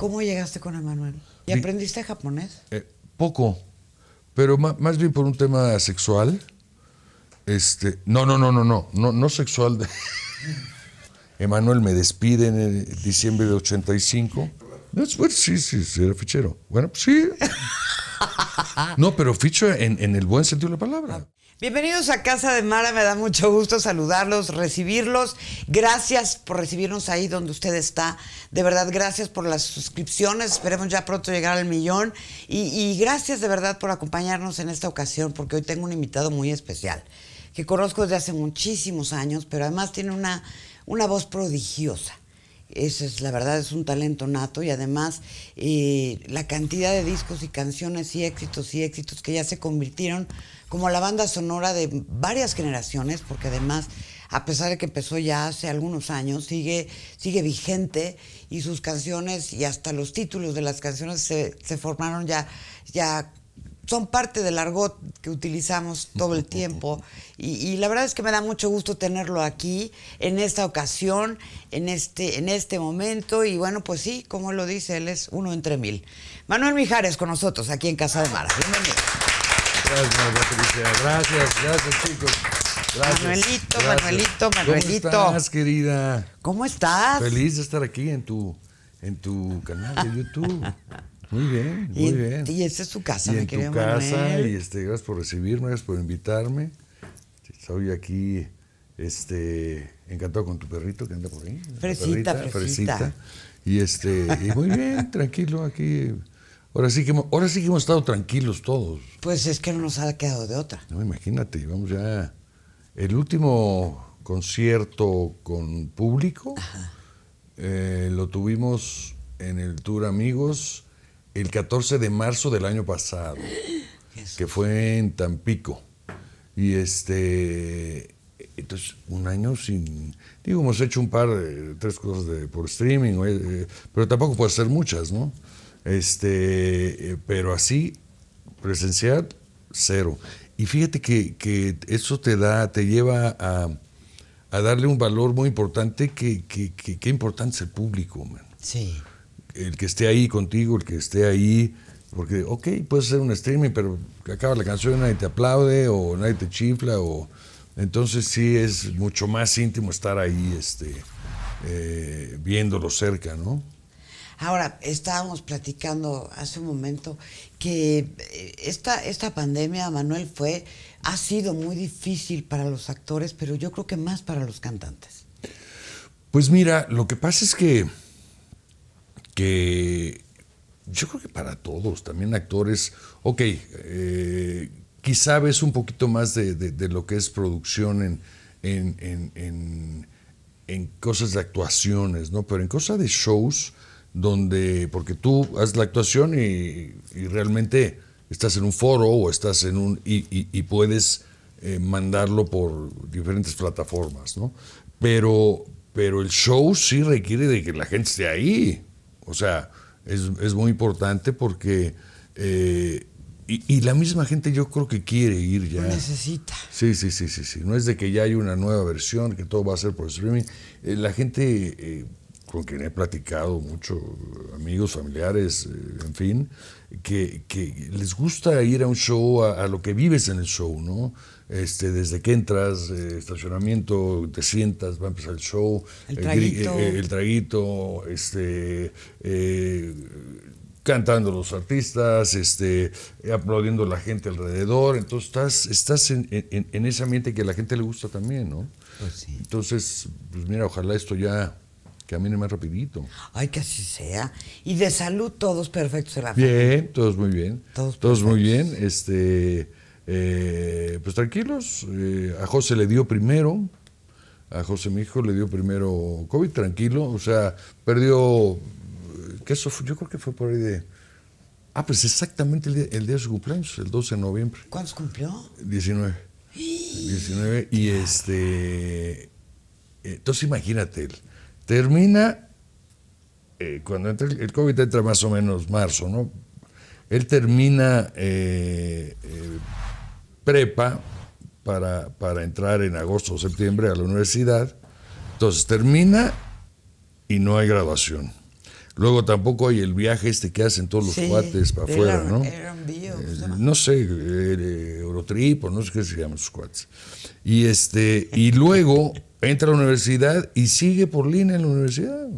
¿Cómo llegaste con Emanuel? ¿Y aprendiste japonés? Eh, poco, pero más bien por un tema sexual. Este, no, no, no, no, no, no, no sexual. Emanuel me despide en diciembre de 85. sí, sí, sí, era fichero. Bueno, pues sí. No, pero ficho en, en el buen sentido de la palabra. Bienvenidos a Casa de Mara, me da mucho gusto saludarlos, recibirlos. Gracias por recibirnos ahí donde usted está. De verdad, gracias por las suscripciones. Esperemos ya pronto llegar al millón. Y, gracias de verdad por acompañarnos en esta ocasión, porque hoy tengo un invitado muy especial, que conozco desde hace muchísimos años, pero además tiene una, una voz prodigiosa. Eso es, la verdad, es un talento nato y además eh, la cantidad de discos y canciones y éxitos y éxitos que ya se convirtieron como la banda sonora de varias generaciones, porque además, a pesar de que empezó ya hace algunos años, sigue, sigue vigente y sus canciones y hasta los títulos de las canciones se, se formaron ya, ya son parte del argot que utilizamos todo el tiempo y, la verdad es que me da mucho gusto tenerlo aquí en esta ocasión, en este, en este momento y bueno, pues sí, como lo dice, él es uno entre mil. Manuel Mijares con nosotros aquí en Casa de Mara. Bienvenido. Gracias, Gracias, gracias chicos. Manuelito, Manuelito, Manuelito. ¿Cómo estás, querida? ¿Cómo estás? Feliz de estar aquí en tu, en tu canal de YouTube. Muy bien, muy bien. Y esta es tu casa, y mi en tu casa, y este, gracias por recibirme, gracias por invitarme. Estoy aquí, este, encantado con tu perrito que anda por ahí. Fresita, fresita. fresita. Y este, y muy bien, tranquilo aquí. Ahora sí, que, ahora sí que hemos estado tranquilos todos. Pues es que no nos ha quedado de otra. No, imagínate, vamos ya. El último concierto con público eh, lo tuvimos en el Tour Amigos el 14 de marzo del año pasado, que fue en Tampico. Y este, entonces, un año sin, digo, hemos hecho un par, de, tres cosas de, por streaming, eh, pero tampoco puede ser muchas, ¿no? Este, eh, pero así, presencial, cero. Y fíjate que, que eso te da, te lleva a, a, darle un valor muy importante, que, que, que, importante es el público, man. Sí el que esté ahí contigo, el que esté ahí, porque, ok, puedes hacer un streaming, pero acaba la canción y nadie te aplaude o nadie te chifla, o entonces sí es mucho más íntimo estar ahí este, eh, viéndolo cerca, ¿no? Ahora, estábamos platicando hace un momento que eh, esta, esta pandemia, Manuel, fue, ha sido muy difícil para los actores, pero yo creo que más para los cantantes. Pues mira, lo que pasa es que que yo creo que para todos, también actores, ok, eh, quizá ves un poquito más de, lo que es producción en, en, cosas de actuaciones, ¿no? Pero en cosas de shows, donde, porque tú haces la actuación y, realmente estás en un foro o estás en un, y, puedes eh, mandarlo por diferentes plataformas, ¿no? Pero, pero el show sí requiere de que la gente esté ahí, o sea, es, muy importante porque... Eh, y, la misma gente yo creo que quiere ir ya. necesita. Sí, sí, sí, sí, sí. No es de que ya hay una nueva versión, que todo va a ser por streaming. Eh, la gente eh, con quien he platicado mucho, amigos, familiares, en fin, que, les gusta ir a un show, a, lo que vives en el show, ¿no? Este, desde que entras, eh, estacionamiento, te sientas, va a empezar el show, el traguito, el, el traguito este, eh, cantando los artistas, este, aplaudiendo la gente alrededor, entonces estás, estás en, en, ese ambiente que a la gente le gusta también, ¿no? Pues sí. Entonces, pues mira, ojalá esto ya camine más rapidito. Ay, que así sea. Y de salud todos perfectos en la Bien, todos muy bien. Todos, todos muy bien. Este, eh, pues tranquilos, eh, a José le dio primero, a José mi hijo le dio primero COVID, tranquilo, o sea, perdió, que eso yo creo que fue por ahí de... Ah, pues exactamente el día, de su cumpleaños, el 12 de noviembre. ¿Cuántos cumplió? 19. 19 y este... Entonces imagínate, termina, eh, cuando entra el COVID entra más o menos marzo, ¿no? Él termina prepa para, para entrar en agosto o septiembre a la universidad. Entonces termina y no hay graduación. Luego tampoco hay el viaje este que hacen todos los Sí, cuates para afuera, la- ¿no? Airbnb, ¿o cómo Eh, no sé, eh, Eurotrip o no sé qué se llaman sus cuates. Y este, y luego entra a la universidad y sigue por línea en la universidad.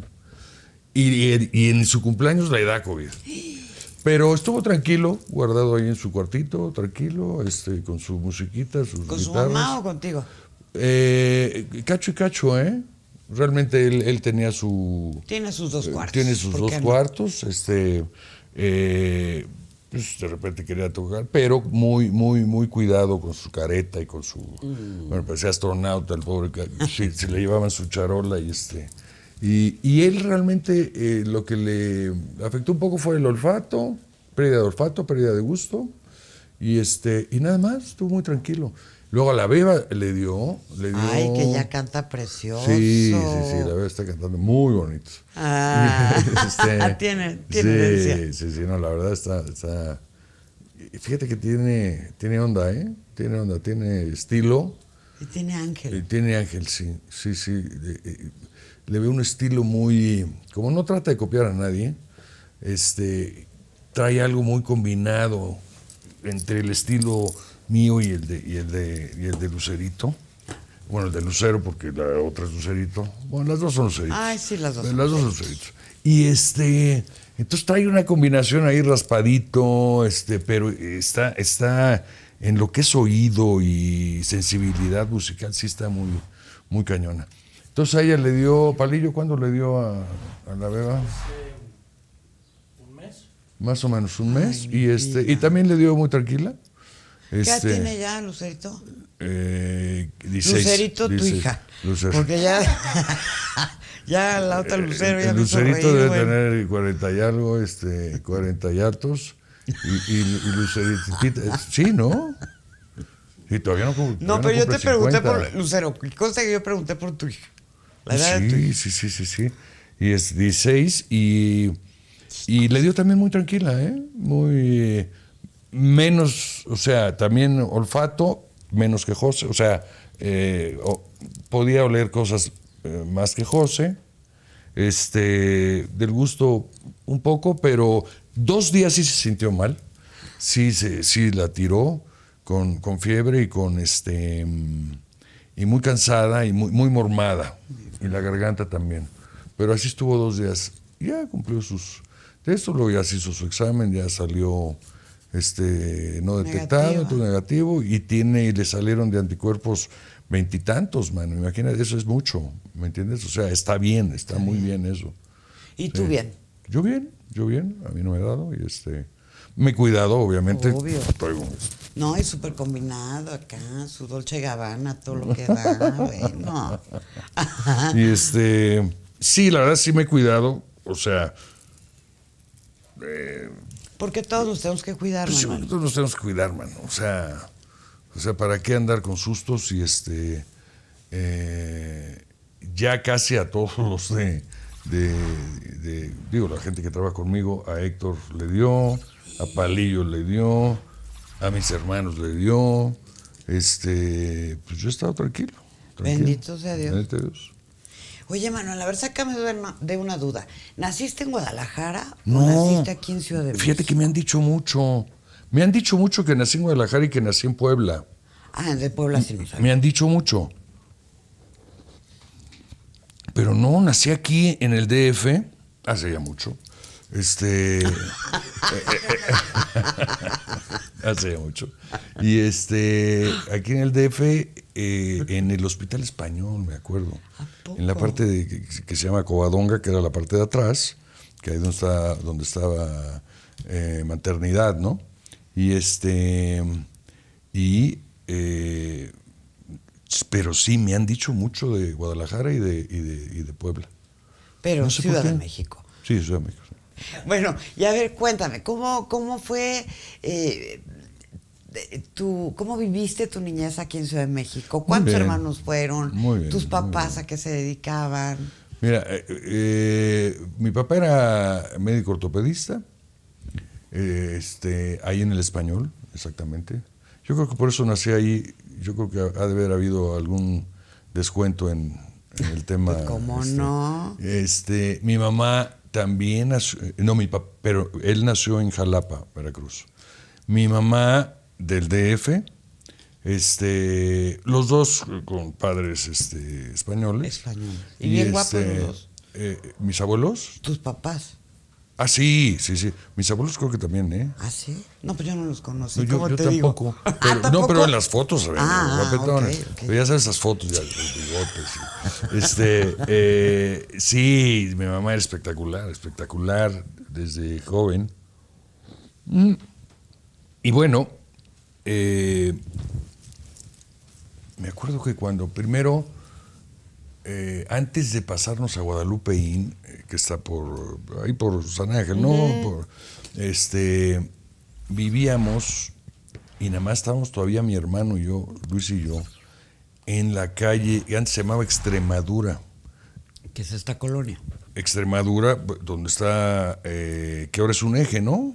Y, y- y en su cumpleaños le da COVID. Pero estuvo tranquilo, guardado ahí en su cuartito, tranquilo, este, con su musiquita, sus ¿Con su mamá o contigo? Eh, cacho y cacho, ¿eh? Realmente él, él tenía su... Tiene sus dos eh, cuartos. Tiene sus ¿por dos no? cuartos, este... eh, pues de repente quería tocar, pero muy, muy, muy cuidado con su careta y con su... Mm. Bueno, parecía astronauta, el pobre, sí, se le llevaban su charola y este... Y, y él realmente eh, lo que le afectó un poco fue el olfato, pérdida de olfato, pérdida de gusto, y este y nada más, estuvo muy tranquilo. Luego a la beba le dio, le dio... Ay, que ya canta precioso. Sí, sí, sí, la beba está cantando muy bonito. Ah, Este, tiene, tiene sí, herencia. sí, sí, no, la verdad está, está... y Fíjate que tiene, tiene onda, ¿eh? Tiene onda, tiene estilo. Y tiene Eh, ángel. tiene Ángel, sí, sí, sí. Le veo un estilo muy, como no trata de copiar a nadie, este, trae algo muy combinado entre el estilo mío y el de, y el de, y el de Lucerito. Bueno, el de Lucero, porque la otra es Lucerito. Bueno, las dos son Luceritos. Ay, sí, las dos. Las dos son Luceritos. Y este, entonces trae una combinación ahí raspadito, este, pero está, está en lo que es oído y sensibilidad musical, sí está muy, muy cañona. Entonces a ella le dio, Palillo, ¿cuándo le dio a, a la beba? un mes. Más o menos un mes. Ay, y este, vida. y también le dio muy tranquila. ¿Qué Este, tiene ya, Lucerito? eh, 16, Lucerito, tu 16, hija. Lucero. Porque ya, ya la otra Lucero ya el Lucerito reír, debe bueno. tener 40 y algo, este, 40 y altos. Y, y, y Lucerito, sí, ¿no? Sí, todavía no cum- No, todavía pero yo te pregunté 50. por Lucero. y Consta que yo pregunté por tu hija. La edad de tu hija. Sí, sí, sí, sí, sí. Y es 16 y, y le dio también muy tranquila, ¿eh? Muy menos, o sea, también olfato, menos que José, o sea, eh, o- podía oler cosas eh, más que José, este, del gusto un poco, pero dos días sí se sintió mal, sí, se, sí la tiró con, con fiebre y con este mm, y muy cansada y muy, muy mormada y la garganta también, pero así estuvo dos días, ya cumplió sus de esto luego ya se hizo su examen, ya salió este no detectado, Negativa. entonces negativo y tiene y le salieron de anticuerpos veintitantos, mano, imagínate, eso es mucho, ¿me entiendes? O sea, está bien, está muy bien eso. Y tú bien. Yo bien, yo bien, a mí no me ha dado y este me he cuidado, obviamente. Obvio. Traigo- No, y súper combinado acá, su Dolce Gabbana, todo lo que da, bueno. Y este, sí, la verdad sí me he cuidado, o sea, Porque todos nos tenemos que cuidar, pues, Manuel. nosotros nos tenemos que cuidar, mano. O sea, o sea, ¿para qué andar con sustos y este, eh, ya casi a todos los de, de, de- digo, la gente que trabaja conmigo, a Héctor le dio, a Palillo le dio, a mis hermanos le dio, este, pues yo he estado tranquilo. tranquilo. Bendito sea Dios. Bendito Dios. Oye, Manuel, a ver, sácame de una, duda. ¿Naciste en Guadalajara o naciste aquí en Ciudad de México? Fíjate que me han dicho mucho. Me han dicho mucho que nací en Guadalajara y que nací en Puebla. Ah, de Puebla sí no sabía. Me han dicho mucho. Pero no, nací aquí en el DF hace ya mucho. Este. hace ya mucho. Y este. Aquí en el DF, eh, en el Hospital Español, me acuerdo. En la parte de- que, que se llama Covadonga, que era la parte de atrás, que ahí donde, está, donde estaba eh, maternidad, ¿no? Y este. Y. eh, pero sí, me han dicho mucho de Guadalajara y de, y de, y de Puebla. Pero No sé Ciudad de. México. Sí, Ciudad de México. Bueno, y a ver, cuéntame, ¿cómo, cómo fue eh, tu, cómo viviste tu niñez aquí en Ciudad de México? ¿Cuántos bien. hermanos fueron? Muy bien, ¿Tus papás a qué se dedicaban? Mira, eh, eh, mi papá era médico ortopedista, eh, este, ahí en el español, exactamente. Yo creo que por eso nací ahí, yo creo que ha de haber habido algún descuento en, en el tema. Pues, ¿cómo este, no? Este, mi mamá también nació, no, mi papá, pero él nació en Jalapa, Veracruz. Mi mamá del DF, este, los dos con padres este, españoles. Españoles. Y bien guapos este, los dos. eh, Mis abuelos. Tus papás. Ah, sí, sí, sí. Mis abuelos creo que también, ¿eh? ¿Ah, sí? No, pues yo no los conocí. No, yo, ¿Cómo yo te digo? tampoco. Ah, no, pero en las fotos se ven Ah, guapetones. Pero ya sabes esas fotos, ya, los bigotes. y- Este, eh, sí, mi mamá era espectacular, espectacular desde joven. Mm. Y bueno, eh, me acuerdo que cuando primero, eh, antes de pasarnos a Guadalupe Inn, eh, que está por ahí por San Ángel, ¿no? Por, este, vivíamos y nada más estábamos todavía mi hermano y yo, Luis y yo, en la calle, que antes se llamaba Extremadura. Que es esta colonia. Extremadura, donde está, eh, que ahora es un eje, ¿no?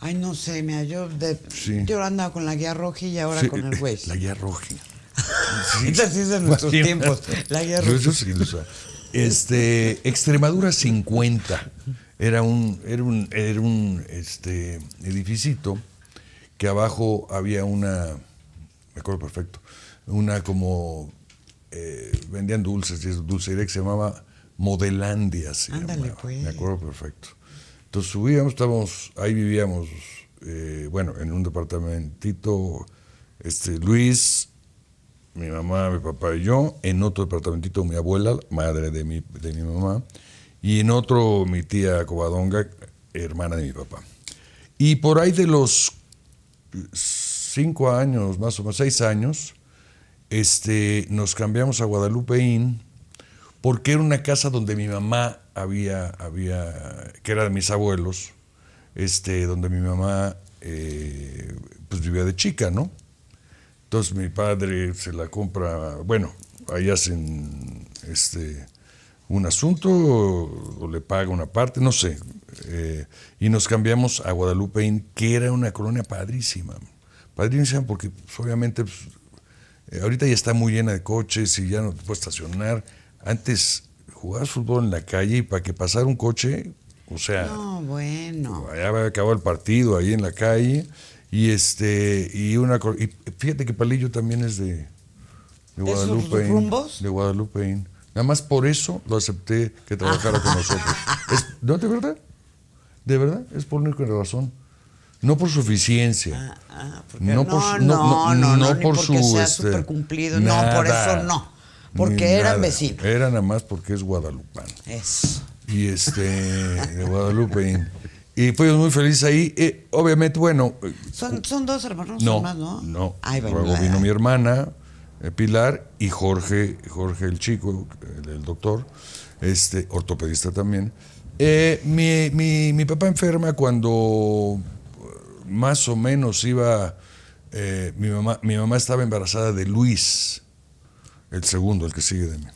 Ay, no sé, mira, yo, de, Sí. yo andaba con la guía roja y ahora Sí, con el güey. La guía roja. Sí es de nuestros tiempos. La sé. Este, Extremadura 50. Era un, era un, era un este, edificito que abajo había una, me acuerdo perfecto, una como, eh, vendían dulces, dulcería que se llamaba Modelandia. se Ándale, llamaba. pues. Me acuerdo perfecto. Entonces subíamos, estábamos, ahí vivíamos, eh, bueno, en un departamentito, este, Luis, mi mamá, mi papá y yo, en otro departamentito mi abuela, madre de mi, de mi mamá, y en otro mi tía Covadonga, hermana de mi papá. Y por ahí de los cinco años, más o menos, seis años, este, nos cambiamos a Guadalupe Inn, porque era una casa donde mi mamá había, había que era de mis abuelos, este, donde mi mamá eh, pues vivía de chica, ¿no? Entonces mi padre se la compra, bueno, ahí hacen este un asunto o, o le paga una parte, no sé. eh, y nos cambiamos a Guadalupe Inn, que era una colonia padrísima. Padrísima porque pues, obviamente pues, eh, ahorita ya está muy llena de coches y ya no te puedes estacionar. Antes jugabas fútbol en la calle y para que pasara un coche, o sea, No, bueno. allá había acabado el partido ahí en la calle y este y una y fíjate que Palillo también es de, de Guadalupe rumbos? de Guadalupe. Nada más por eso lo acepté que trabajara con nosotros. Es- ¿No de verdad? ¿De verdad? Es por única razón. No por su eficiencia. Ah, ah, No no, por no, su- no, no, no ni por porque su, sea este, cumplido. No, por eso no. Porque eran nada. vecinos. Era nada más porque es guadalupano Eso. y este de Guadalupe. Y fuimos muy felices ahí. Eh, obviamente, bueno, eh, Son, son dos hermanos no, más, ¿no? no. Ay, bueno, Luego vino mi hermana, eh, Pilar, y Jorge, Jorge el chico, el, el doctor, este, ortopedista también. Eh, mi, mi- mi papá enferma cuando más o menos iba, mi, mamá, mi mamá estaba embarazada de Luis, el segundo, el que sigue de mí.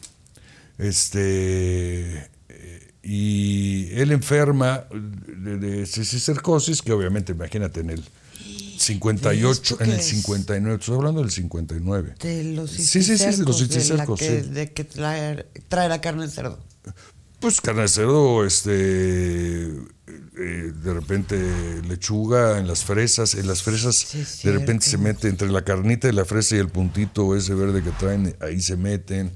Este, y él enferma de, de cisticercosis, que obviamente, imagínate, en el 58, ¿Esto en el es? 59, estoy hablando del 59. De los Sí, sí, sí, de los cisticercos, de la que, sí. de que trae, trae la carne de cerdo. Pues carne de cerdo, este, eh, de repente lechuga en las fresas, en las fresas Sí, de repente se mete entre la carnita y la fresa y el puntito ese verde que traen, ahí se meten.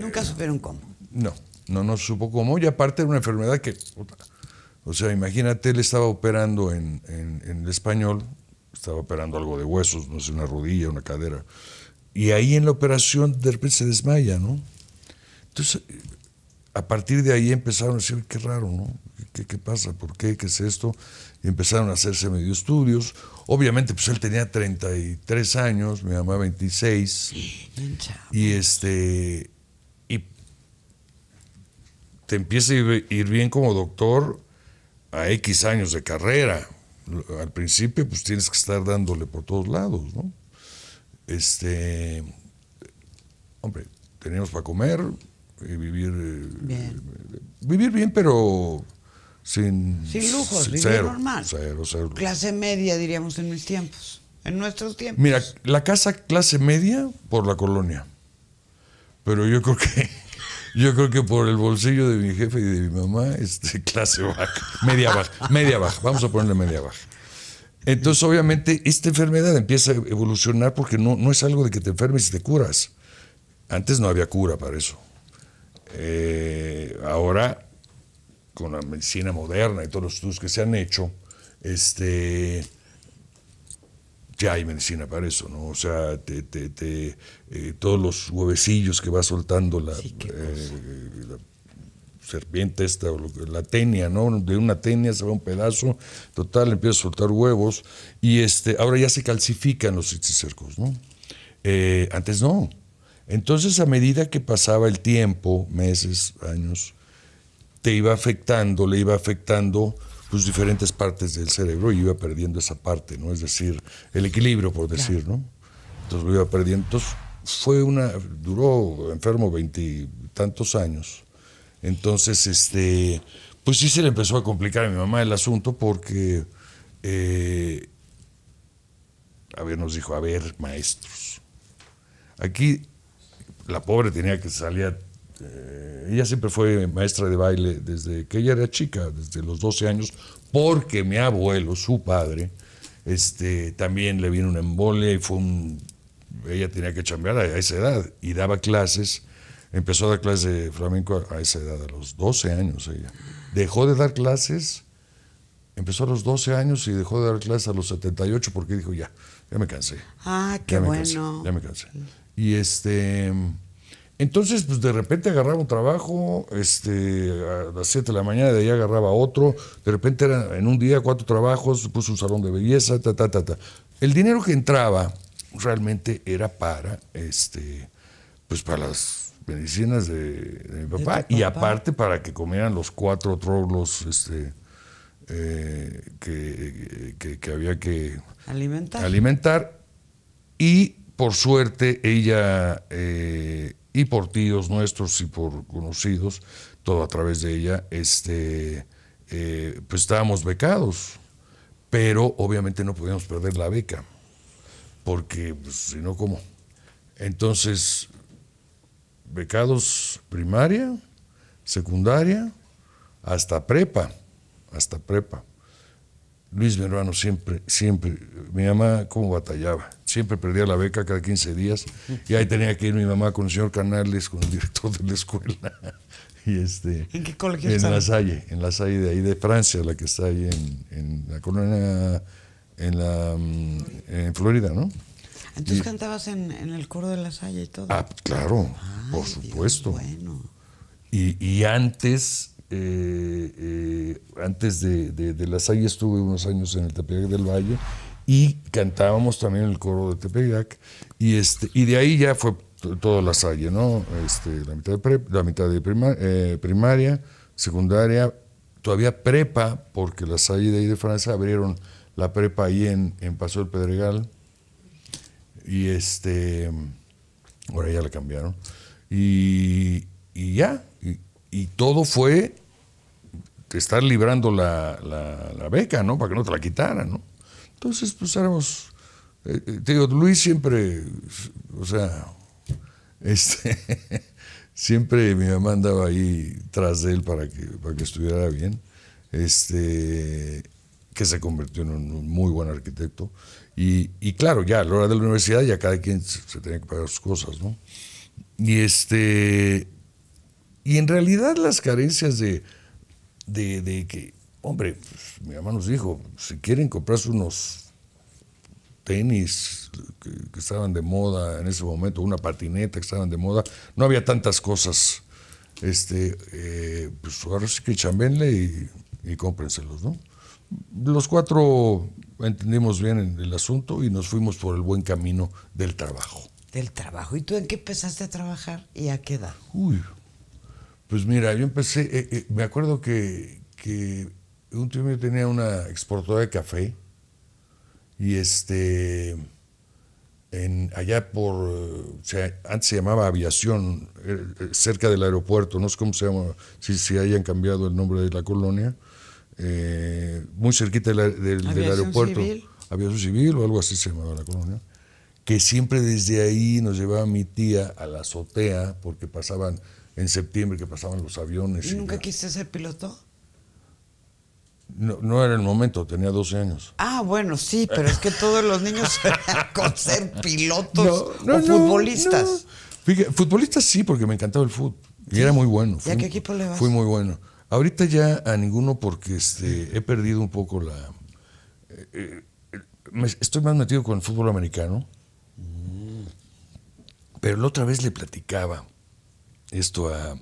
Nunca supieron cómo. No, no, no supo cómo. Y aparte era una enfermedad que, o sea, imagínate, él estaba operando en, en- en el español, estaba operando algo de huesos, no sé, una rodilla, una cadera. Y ahí en la operación de repente se desmaya, ¿no? Entonces, a partir de ahí empezaron a decir, qué raro, ¿no? ¿Qué, qué pasa? ¿Por qué? ¿Qué es esto? Y empezaron a hacerse medio estudios. Obviamente, pues él tenía 33 años, mi mamá 26. Bien chavo. Y este te empieza a ir, bien como doctor a X años de carrera. Al principio, pues tienes que estar dándole por todos lados, ¿no? Este, hombre, teníamos para comer y vivir eh, Bien. vivir bien, pero sin Sin lujos, vivir cero, normal. cero, cero. Clase media, diríamos, en mis tiempos. En nuestros tiempos. Mira, la casa clase media por la colonia. Pero yo creo que Yo creo que por el bolsillo de mi jefe y de mi mamá, este, clase baja, media baja, media baja, vamos a ponerle media baja. Entonces, obviamente, esta enfermedad empieza a evolucionar porque no, no es algo de que te enfermes y te curas. Antes no había cura para eso. Eh, ahora, con la medicina moderna y todos los estudios que se han hecho, este, ya hay medicina para eso, ¿no? O sea, te, te- te, eh, todos los huevecillos que va soltando la, eh, la serpiente esta, o la tenia, ¿no? De una tenia se va un pedazo, total, empieza a soltar huevos, y este, ahora ya se calcifican los cisticercos, ¿no? Eh, antes no. Entonces, a medida que pasaba el tiempo, meses, años, te iba afectando, le iba afectando pues diferentes partes del cerebro y iba perdiendo esa parte, ¿no? Es decir, el equilibrio, por decir, ¿no? Entonces lo iba perdiendo. Entonces fue una, duró enfermo veintitantos años. Entonces, este, pues sí se le empezó a complicar a mi mamá el asunto porque, eh, a ver, nos dijo, a ver, maestros, aquí la pobre tenía que salir, eh, ella siempre fue maestra de baile desde que ella era chica, desde los 12 años, porque mi abuelo, su padre, este, también le vino una embolia y fue un, ella tenía que chambear a, esa edad y daba clases, empezó a dar clases de flamenco a, esa edad, a los 12 años ella. Dejó de dar clases, empezó a los 12 años y dejó de dar clases a los 78 porque dijo, ya, ya me cansé. Ah, qué Ya bueno. cansé, ya me cansé. Y este. Entonces, pues de repente agarraba un trabajo, este, a las 7 de la mañana de ahí agarraba otro, de repente era en un día cuatro trabajos, puso un salón de belleza, ta, ta, ta, ta. El dinero que entraba realmente era para, este, pues para las medicinas de, de mi papá, y aparte para que comieran los cuatro troglos, este, eh, que, que- que había que Alimentar. alimentar y por suerte ella eh, y por tíos nuestros y por conocidos todo a través de ella este eh, pues estábamos becados pero obviamente no podíamos perder la beca porque pues, si no cómo entonces becados primaria secundaria hasta prepa hasta prepa. Luis, mi hermano, siempre, siempre, mi mamá cómo batallaba, siempre perdía la beca cada 15 días y ahí tenía que ir mi mamá con el señor Canales, con el director de la escuela. Y este, ¿En qué colegio En estaba? La Salle, en La Salle de ahí de Francia, la que está ahí en, en la colonia, en la, mm, en Florida, ¿no? Entonces Y- cantabas en, en el coro de la Salle y todo. Ah, claro, Ay, por Dios, supuesto. bueno. Y, y antes, eh, eh, antes de, de, de La Salle estuve unos años en el Tepeyac del Valle y cantábamos también el coro de Tepeyac y, este, y de ahí ya fue to- todo La Salle, ¿no? Este, la mitad de, la mitad de eh, primaria, secundaria, todavía prepa, porque La Salle de ahí de Francia abrieron la prepa ahí en, en Paso del Pedregal. Y este ahora ya la cambiaron. Y, ya y, y todo fue estar librando la, la- la beca no para que no te la quitaran no entonces pues éramos eh, eh, te digo Luis siempre o sea este siempre mi mamá andaba ahí tras de él para que para que estudiara bien este que se convirtió en un muy buen arquitecto. Y, y claro, ya a la hora de la universidad ya cada quien se, se tenía que pagar sus cosas, ¿no? Y este y en realidad las carencias de, de, de que, hombre, pues, mi mamá nos dijo, si quieren comprarse unos tenis que, que estaban de moda en ese momento, una patineta que estaban de moda, no había tantas cosas. Este, eh, pues ahora sí que chambenle y, y cómprenselos, ¿no? Los cuatro entendimos bien el, el asunto y nos fuimos por el buen camino del trabajo. Del trabajo. ¿Y tú en qué empezaste a trabajar y a qué edad? Uy, pues mira, yo empecé, eh, eh, me acuerdo que, que un tío mío tenía una exportadora de café y este, en, allá por, eh, o sea, antes se llamaba aviación, eh, eh, cerca del aeropuerto, no sé cómo se llama, si, si hayan cambiado el nombre de la colonia, eh, muy cerquita de la- del, del ¿Aviación aeropuerto. civil? Aviación civil o algo así se llamaba la colonia que siempre desde ahí nos llevaba mi tía a la azotea porque pasaban en septiembre que pasaban los aviones. ¿Y y nunca la- quisiste ser piloto? No, no era el momento, tenía 12 años. Ah, bueno, sí, pero es que todos los niños con ser pilotos No, no, o futbolistas. Fíjate, futbolistas sí, porque me encantaba el fútbol. Y era muy bueno. ¿Y a qué equipo le vas? Fui muy bueno. Ahorita ya a ninguno porque este, he perdido un poco la... eh, eh, me- estoy más metido con el fútbol americano. Pero la otra vez le platicaba esto a,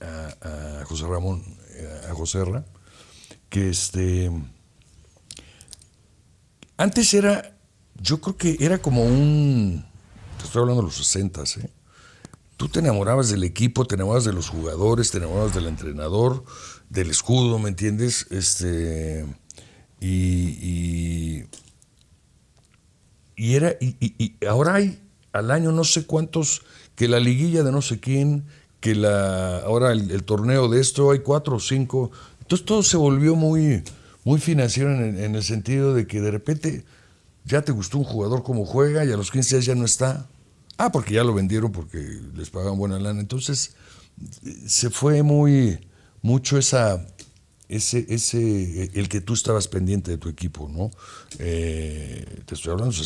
a- a José Ramón, eh, a José Ra, que este... Antes era, yo creo que era como un, te estoy hablando de los 60, ¿eh? Tú te enamorabas del equipo, te enamorabas de los jugadores, te enamorabas del entrenador, del escudo, ¿me entiendes? Este, y, y, y era, y, ahora hay al año no sé cuántos, que la liguilla de no sé quién, que la, ahora el, el torneo de esto, hay cuatro o cinco. Entonces todo se volvió muy, muy financiero en, el- en el sentido de que de repente ya te gustó un jugador como juega y a los 15 días ya no está. Ah, porque ya lo vendieron porque les pagaban buena lana. Entonces eh, se fue muy, mucho esa, ese, ese, el que tú estabas pendiente de tu equipo, ¿no? Eh, te estoy hablando de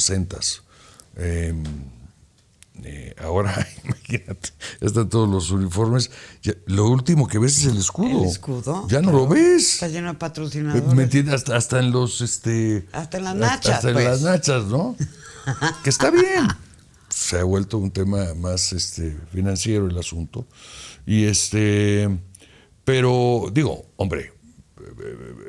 60 ahora, imagínate, están todos los uniformes. Ya, lo último que ves es el escudo. El escudo. Ya no lo ves. Está lleno de ¿Me patrocinadores. me entiendes? Hasta, hasta en los este Hasta en las nachas, hasta en pues. las nachas, ¿no? que está bien. Se ha vuelto un tema más este financiero el asunto. Y este pero digo, hombre,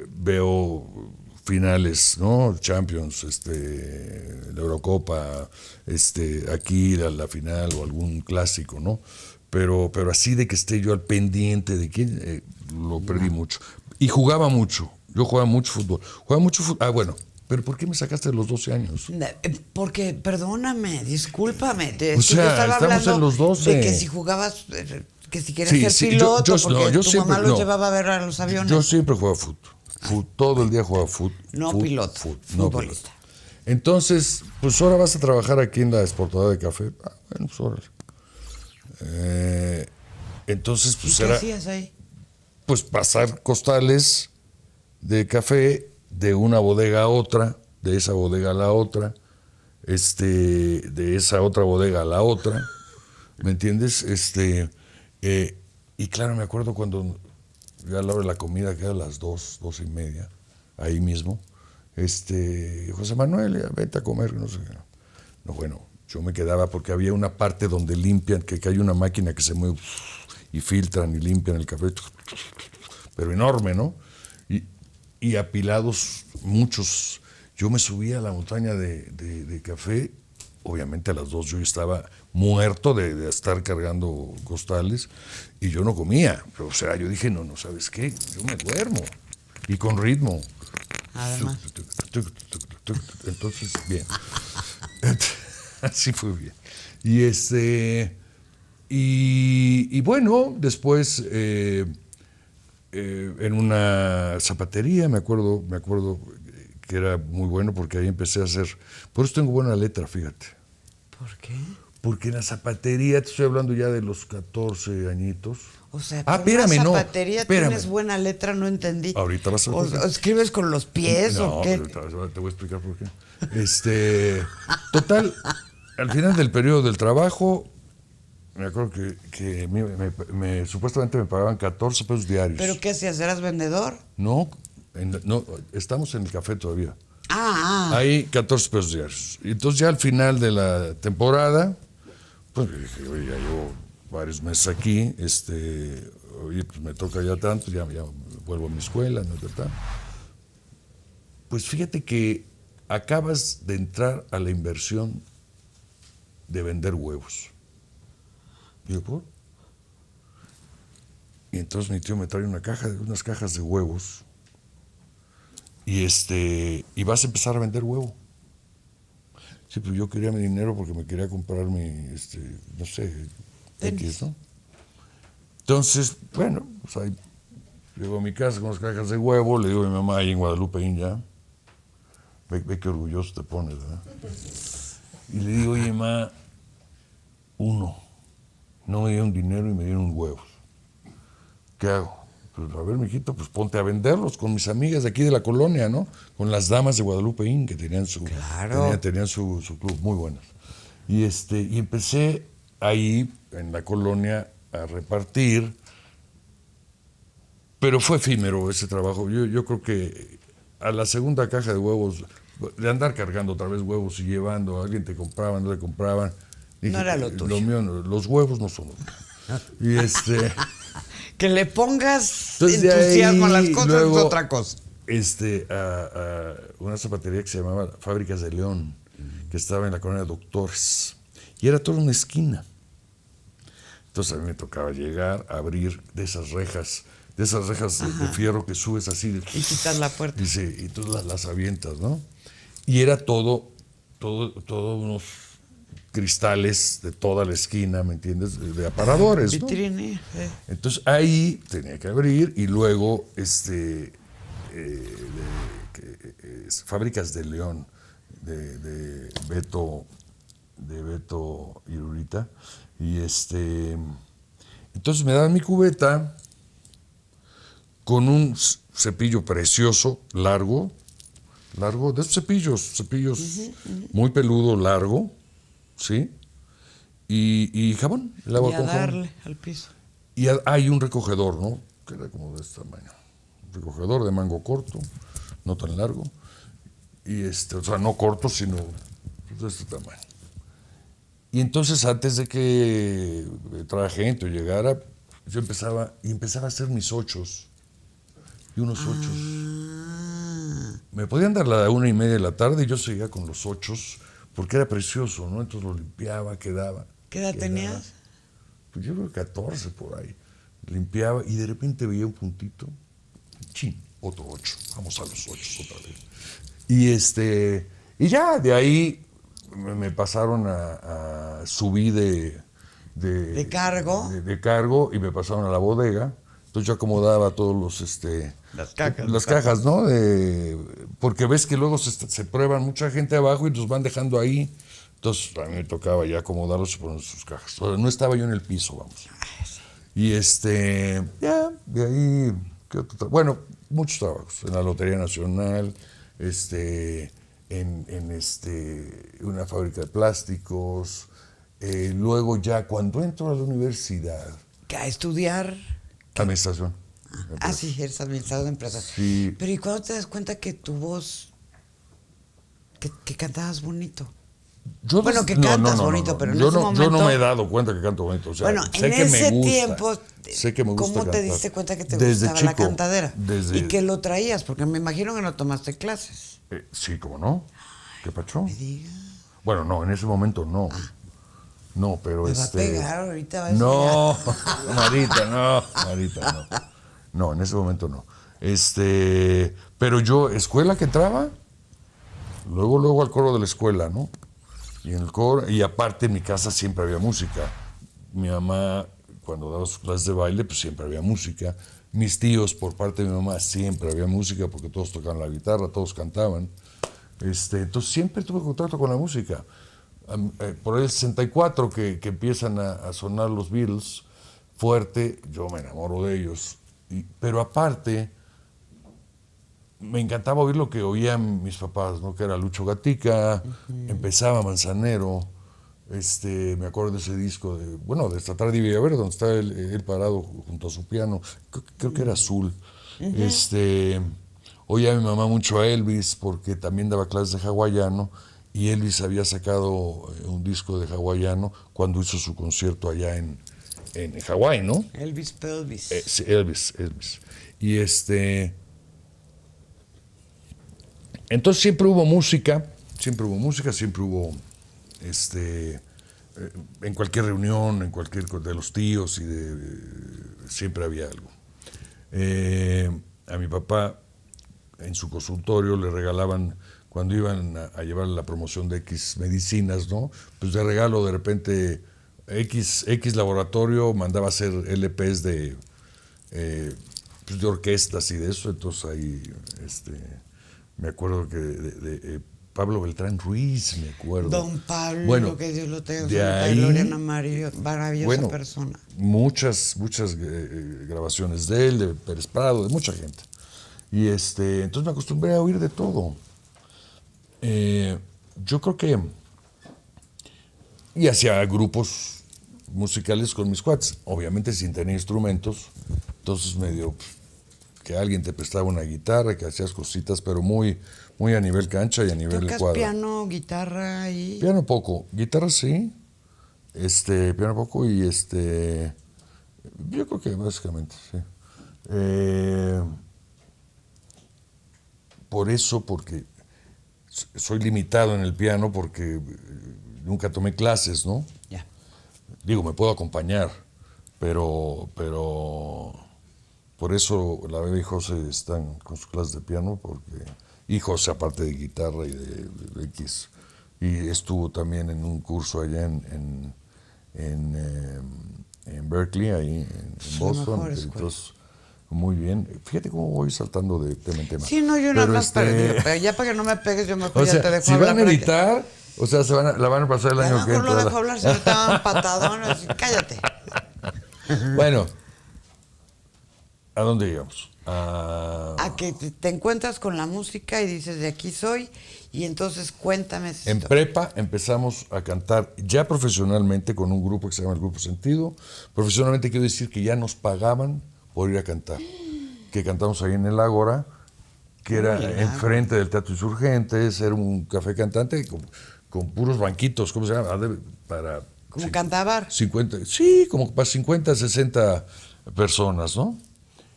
veo finales, ¿no? Champions, este, la Eurocopa, este, aquí la, la final o algún clásico, ¿no? Pero, pero así de que esté yo al pendiente de quién, eh, lo perdí mucho. Y jugaba mucho, yo jugaba mucho fútbol. Jugaba mucho fútbol. Ah, bueno, pero ¿por qué me sacaste de los 12 años? Eh, Porque, perdóname, discúlpame. O sea, estaba estamos hablando en los 12. de que si jugabas, eh, que si querías Sí, ser sí, yo- piloto, yo- porque no, yo tu siempre- mamá no. llevaba a ver a los aviones. Yo siempre jugaba fútbol. Fut- todo el día jugaba fútbol. No fut- piloto, fut- no futbolista. piloto. Entonces, pues ahora vas a trabajar aquí en la exportadora de café. Ah, bueno, pues órale. Eh, entonces, ¿Y pues qué era hacías ahí? pues pasar costales de café de una bodega a otra, de esa bodega a la otra, este, de esa otra bodega a la otra, ¿me entiendes? Este, eh, y claro, me acuerdo cuando ya a la hora de la comida, que era a las dos, dos y media, ahí mismo, este, José Manuel, vete a comer, no sé qué. No, bueno, yo me quedaba porque había una parte donde limpian, que, que hay una máquina que se mueve y filtran y limpian el café, pero enorme, ¿no? Y, y apilados muchos. Yo me subía a la montaña de, de- de café, obviamente a las dos yo estaba muerto de, de estar cargando costales y yo no comía. O sea, yo dije, no, no, ¿sabes qué? Yo me duermo y con ritmo. Además. Entonces, bien. Así fue bien. Y este. Y, y bueno, después eh, eh, en una zapatería, me acuerdo, me acuerdo que era muy bueno porque ahí empecé a hacer. Por eso tengo buena letra, fíjate. ¿Por qué? Porque en la zapatería, te estoy hablando ya de los 14 añitos. O sea, Ah, por una espérame, no, zapatería espérame. tienes buena letra, no entendí. Ahorita vas a o, escribes con los pies no, o qué? pero te, voy a explicar por qué. Este, total, al final del periodo del trabajo, me acuerdo que, que me- me- me- supuestamente me pagaban 14 pesos diarios. ¿Pero qué hacías? ¿Eras vendedor? No, en- no, estamos en el café todavía. Ah, ah. Hay 14 pesos diarios. Y entonces ya al final de la temporada, pues dije, oye, ya llevo varios meses aquí, este, oye, pues me toca ya tanto, ya, ya vuelvo a mi escuela, ¿no? Pues fíjate que acabas de entrar a la inversión de vender huevos. Digo, ¿por? Y entonces mi tío me trae una caja, unas cajas de huevos y este y vas a empezar a vender huevo. Sí, pero yo quería mi dinero porque me quería comprar mi, este, no sé. X, ¿no? Entonces, bueno, pues ahí llego a mi casa con las cajas de huevo, le digo a mi mamá ahí en Guadalupe ya, ve, ve qué orgulloso te pones, ¿verdad? Y le digo, oye, mamá, uno, no me dieron dinero y me dieron huevos. ¿qué hago? Pues a ver, mijito, pues ponte a venderlos con mis amigas de aquí de la colonia, ¿no? Con las damas de Guadalupe Inn, que tenían su, Claro. tenían, tenían su, su club muy buenas. Y, este, y empecé ahí, en la colonia, a repartir, pero fue efímero ese trabajo. Yo, yo creo que a la segunda caja de huevos, de andar cargando otra vez huevos y llevando, alguien te compraba, no te compraban. No era lo tuyo. mío no, los huevos no son. Y este... Que le pongas Entonces, de entusiasmo a las cosas luego, es otra cosa. Este, a, a una zapatería que se llamaba Fábricas de León, que estaba en la colonia Doctores. Y era toda una esquina. Entonces a mí me tocaba llegar, abrir de esas rejas, de esas rejas de, de fierro que subes así. de- Y quitas la puerta. y, se- y tú las, las avientas, ¿no? Y era todo, todo, todo unos cristales de toda la esquina, ¿me entiendes? De, aparadores, ¿no? Vitrine, eh. Entonces ahí tenía que abrir y luego este eh, eh, fábricas de León de, de Beto de Beto Irurita y este entonces me daban mi cubeta con un cepillo precioso largo largo de esos cepillos cepillos muy peludo largo sí y, y jabón el agua Y a con jabón. darle al piso. Y ha- hay un recogedor, ¿no? Que era como de este tamaño. Un recogedor de mango corto, no tan largo. Y este, o sea, no corto, sino de este tamaño. Y entonces, antes de que entrara gente o llegara, yo empezaba, y empezaba a hacer mis ochos. Y unos ochos. Ah, Me podían dar la una y media de la tarde y yo seguía con los ochos, porque era precioso, ¿no? Entonces lo limpiaba, quedaba. ¿Qué edad quedaba. tenías? Pues yo creo que 14 por ahí. Limpiaba y de repente veía un puntito. Chin, otro 8. Vamos a los 8 otra vez. Y este. Y ya, de ahí me, me pasaron a, a subir de, de. ¿De cargo? De, de cargo y me pasaron a la bodega. Entonces yo acomodaba todos los. Este, Las cajas, Las cajas, ¿no? De- porque ves que luego se, se prueban mucha gente abajo y los van dejando ahí. Entonces a mí me tocaba ya acomodarlos y poner sus cajas. No estaba yo en el piso, vamos. Y este, ya, de ahí, ¿qué otro tra- bueno, muchos trabajos. En la Lotería Nacional, este, en, en este, una fábrica de plásticos. eh, luego ya cuando entro a la universidad, a estudiar. administración. Ah, sí, eres administrador de empresas. Sí. Pero ¿y cuándo te das cuenta que tu voz, que, que cantabas bonito? Yo Bueno, que cantas bonito, pero en yo ese no, yo no momento- me he dado cuenta que canto bonito. O sea, bueno, sé en que ese me gusta, tiempo, sé que me gusta ¿cómo te cantar. diste cuenta que te Desde gustaba la chico, cantadera? Desde, Y que lo traías, porque me imagino que no tomaste clases. eh, sí, ¿cómo no? ¿Qué pacho? Me diga, Bueno, no, en ese momento no. No, pero me va a este. pegar ahorita. Va a No, Marita, no, Marita, no. No, en ese momento no. Este, pero yo, escuela que entraba, luego, luego al coro de la escuela, ¿no? Y en el coro, y aparte en mi casa siempre había música. Mi mamá, cuando daba sus clases de baile, pues siempre había música. Mis tíos, por parte de mi mamá, siempre había música, porque todos tocaban la guitarra, todos cantaban. Este, entonces siempre tuve contacto con la música. Eh, por el 64 que, que empiezan a, a sonar los Beatles fuerte, yo me enamoro de ellos. Y- pero aparte, me encantaba oír lo que oían mis papás, ¿no? que era Lucho Gatica, empezaba Manzanero, este, me acuerdo de ese disco de, bueno, de esta tarde y Villaverde, donde está él, él parado junto a su piano, creo, creo que era azul. este, oía a mi mamá mucho a Elvis, porque también daba clases de hawaiano, y Elvis había sacado eh, un disco de hawaiano cuando hizo su concierto allá en, en Hawái, ¿no? Elvis Pelvis. Eh, sí, Elvis, Elvis. Y este. Entonces siempre hubo música, siempre hubo música, siempre hubo. Este. eh, en cualquier reunión, en cualquier. de los tíos y de. siempre había algo. Eh, a mi papá, en su consultorio, le regalaban. Cuando iban a, a llevar la promoción de X medicinas, ¿no? Pues de regalo, de repente, X, X laboratorio mandaba hacer LPs de, eh, pues de orquestas y de eso, entonces ahí este, me acuerdo que de, de, eh, Pablo Beltrán Ruiz, me acuerdo. Don Pablo, Bueno, que Dios lo tenga de ahí- gloria, una maravillo- maravillosa bueno, persona. muchas, muchas eh, grabaciones de él, de Pérez Prado, de mucha gente. Y este, entonces me acostumbré a oír de todo. Eh, yo creo que. Y hacía grupos musicales con mis cuates, obviamente sin tener instrumentos. Entonces medio pues, que alguien te prestaba una guitarra, que hacías cositas, pero muy, muy a nivel cancha y a nivel ¿Tocas cuadra. piano, guitarra y...? Piano poco, guitarra sí, este, piano poco y este, yo creo que básicamente sí. Eh, por eso, porque soy limitado en el piano porque eh, nunca tomé clases, ¿no? Ya. Digo, me puedo acompañar, pero, pero por eso la bebé y José están con sus clases de piano, porque, y José aparte de guitarra y de, de X, y estuvo también en un curso allá en, en, en, eh, en Berkeley, ahí en, Boston, entonces, muy bien. Fíjate cómo voy saltando de tema en tema. Sí, no, yo Pero, más para, este, pero ya para que no me pegues, yo mejor o ya sea, te dejo si hablar. van a que- editar, o sea, se van a- la van a pasar el Ya año que mejor lo entra. dejo hablar, se estaban patadones. Cállate. Bueno, ¿a dónde íbamos? A- A que te, encuentras con la música y dices, de aquí soy, y entonces cuéntame en prepa empezamos a cantar ya profesionalmente con un grupo que se llama el Grupo Sentido. Profesionalmente quiero decir que ya nos pagaban por ir a cantar. Que cantamos ahí en el Ágora, que era enfrente del Teatro Insurgentes, era un café cantante con, puros banquitos, ¿cómo se llama? Para Como sí, cantabar. 50, sí, como para 50, 60 personas, ¿no?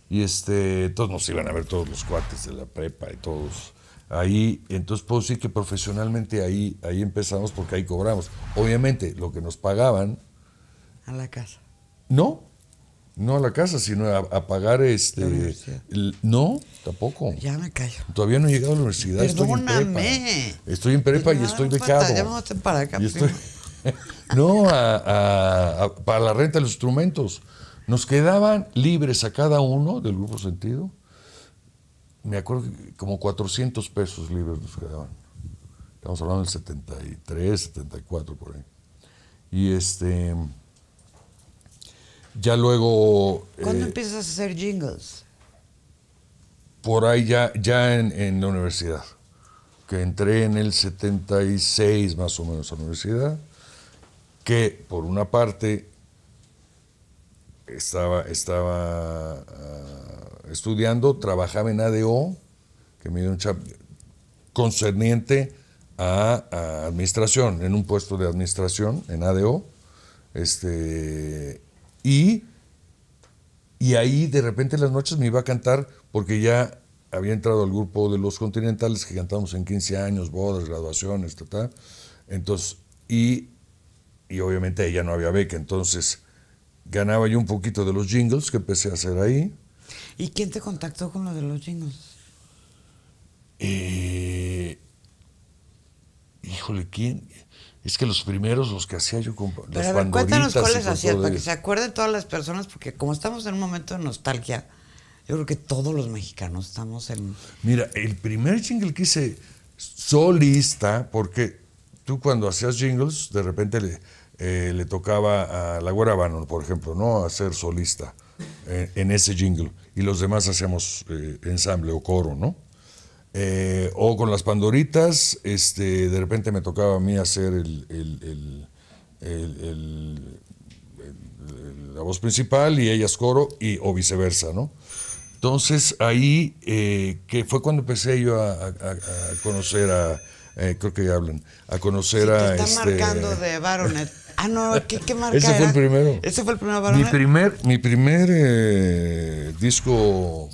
Y este, todos nos iban a ver todos los cuates de la prepa y todos ahí. Entonces puedo decir que profesionalmente ahí, ahí empezamos porque ahí cobramos. Obviamente, lo que nos pagaban, A la casa. no, no a la casa, sino a, a pagar este. El- no, tampoco. Ya me callo. Todavía no he llegado a la universidad. Estoy en Perdóname. prepa. Estoy en prepa Pues y me estoy becado. ya para acá, estoy- no, a- a- a- para la renta de los instrumentos. Nos quedaban libres a cada uno del grupo sentido. Me acuerdo que como 400 pesos libres nos quedaban. Estamos hablando del 73, 74 por ahí. Y este. Ya luego. ¿Cuándo eh, empiezas a hacer jingles? por ahí ya, ya en, en la universidad, que entré en el 76 más o menos a la universidad, que por una parte estaba, estaba ah, estudiando, trabajaba en ADO, que me dio un chap concerniente a, a administración, en un puesto de administración en ADO, este, y y ahí de repente en las noches me iba a cantar porque ya había entrado al grupo de los continentales que cantamos en 15 años, bodas, graduaciones, ta, ta. Entonces, y, y obviamente ella no había beca, entonces ganaba yo un poquito de los jingles que empecé a hacer ahí. ¿Y quién te contactó con lo de los jingles? Eh, híjole, ¿quién? Es que los primeros, los que hacía yo con las a ver, cuéntanos cuáles hacías, para que se acuerden todas las personas, porque como estamos en un momento de nostalgia, yo creo que todos los mexicanos estamos en... Mira, el primer jingle que hice solista, porque tú cuando hacías jingles, de repente le, eh, le tocaba a la Güera Bannon, por ejemplo, ¿no? Hacer solista eh, en ese jingle. Y los demás hacíamos eh, ensamble o coro, ¿no? Eh, o con las pandoritas, este, de repente me tocaba a mí hacer el, el- el- la voz principal y ellas coro, y, o viceversa, ¿no? Entonces ahí, eh, que fue cuando empecé yo a, a- a- a conocer a, eh, creo que ya hablan, a conocer Sí, a... te está este, marcando de Baronet. Ah, no, ¿qué, qué marca Ese fue era? el primero. ¿Ese fue el primer Mi Baronet? primer, mi primer eh, disco,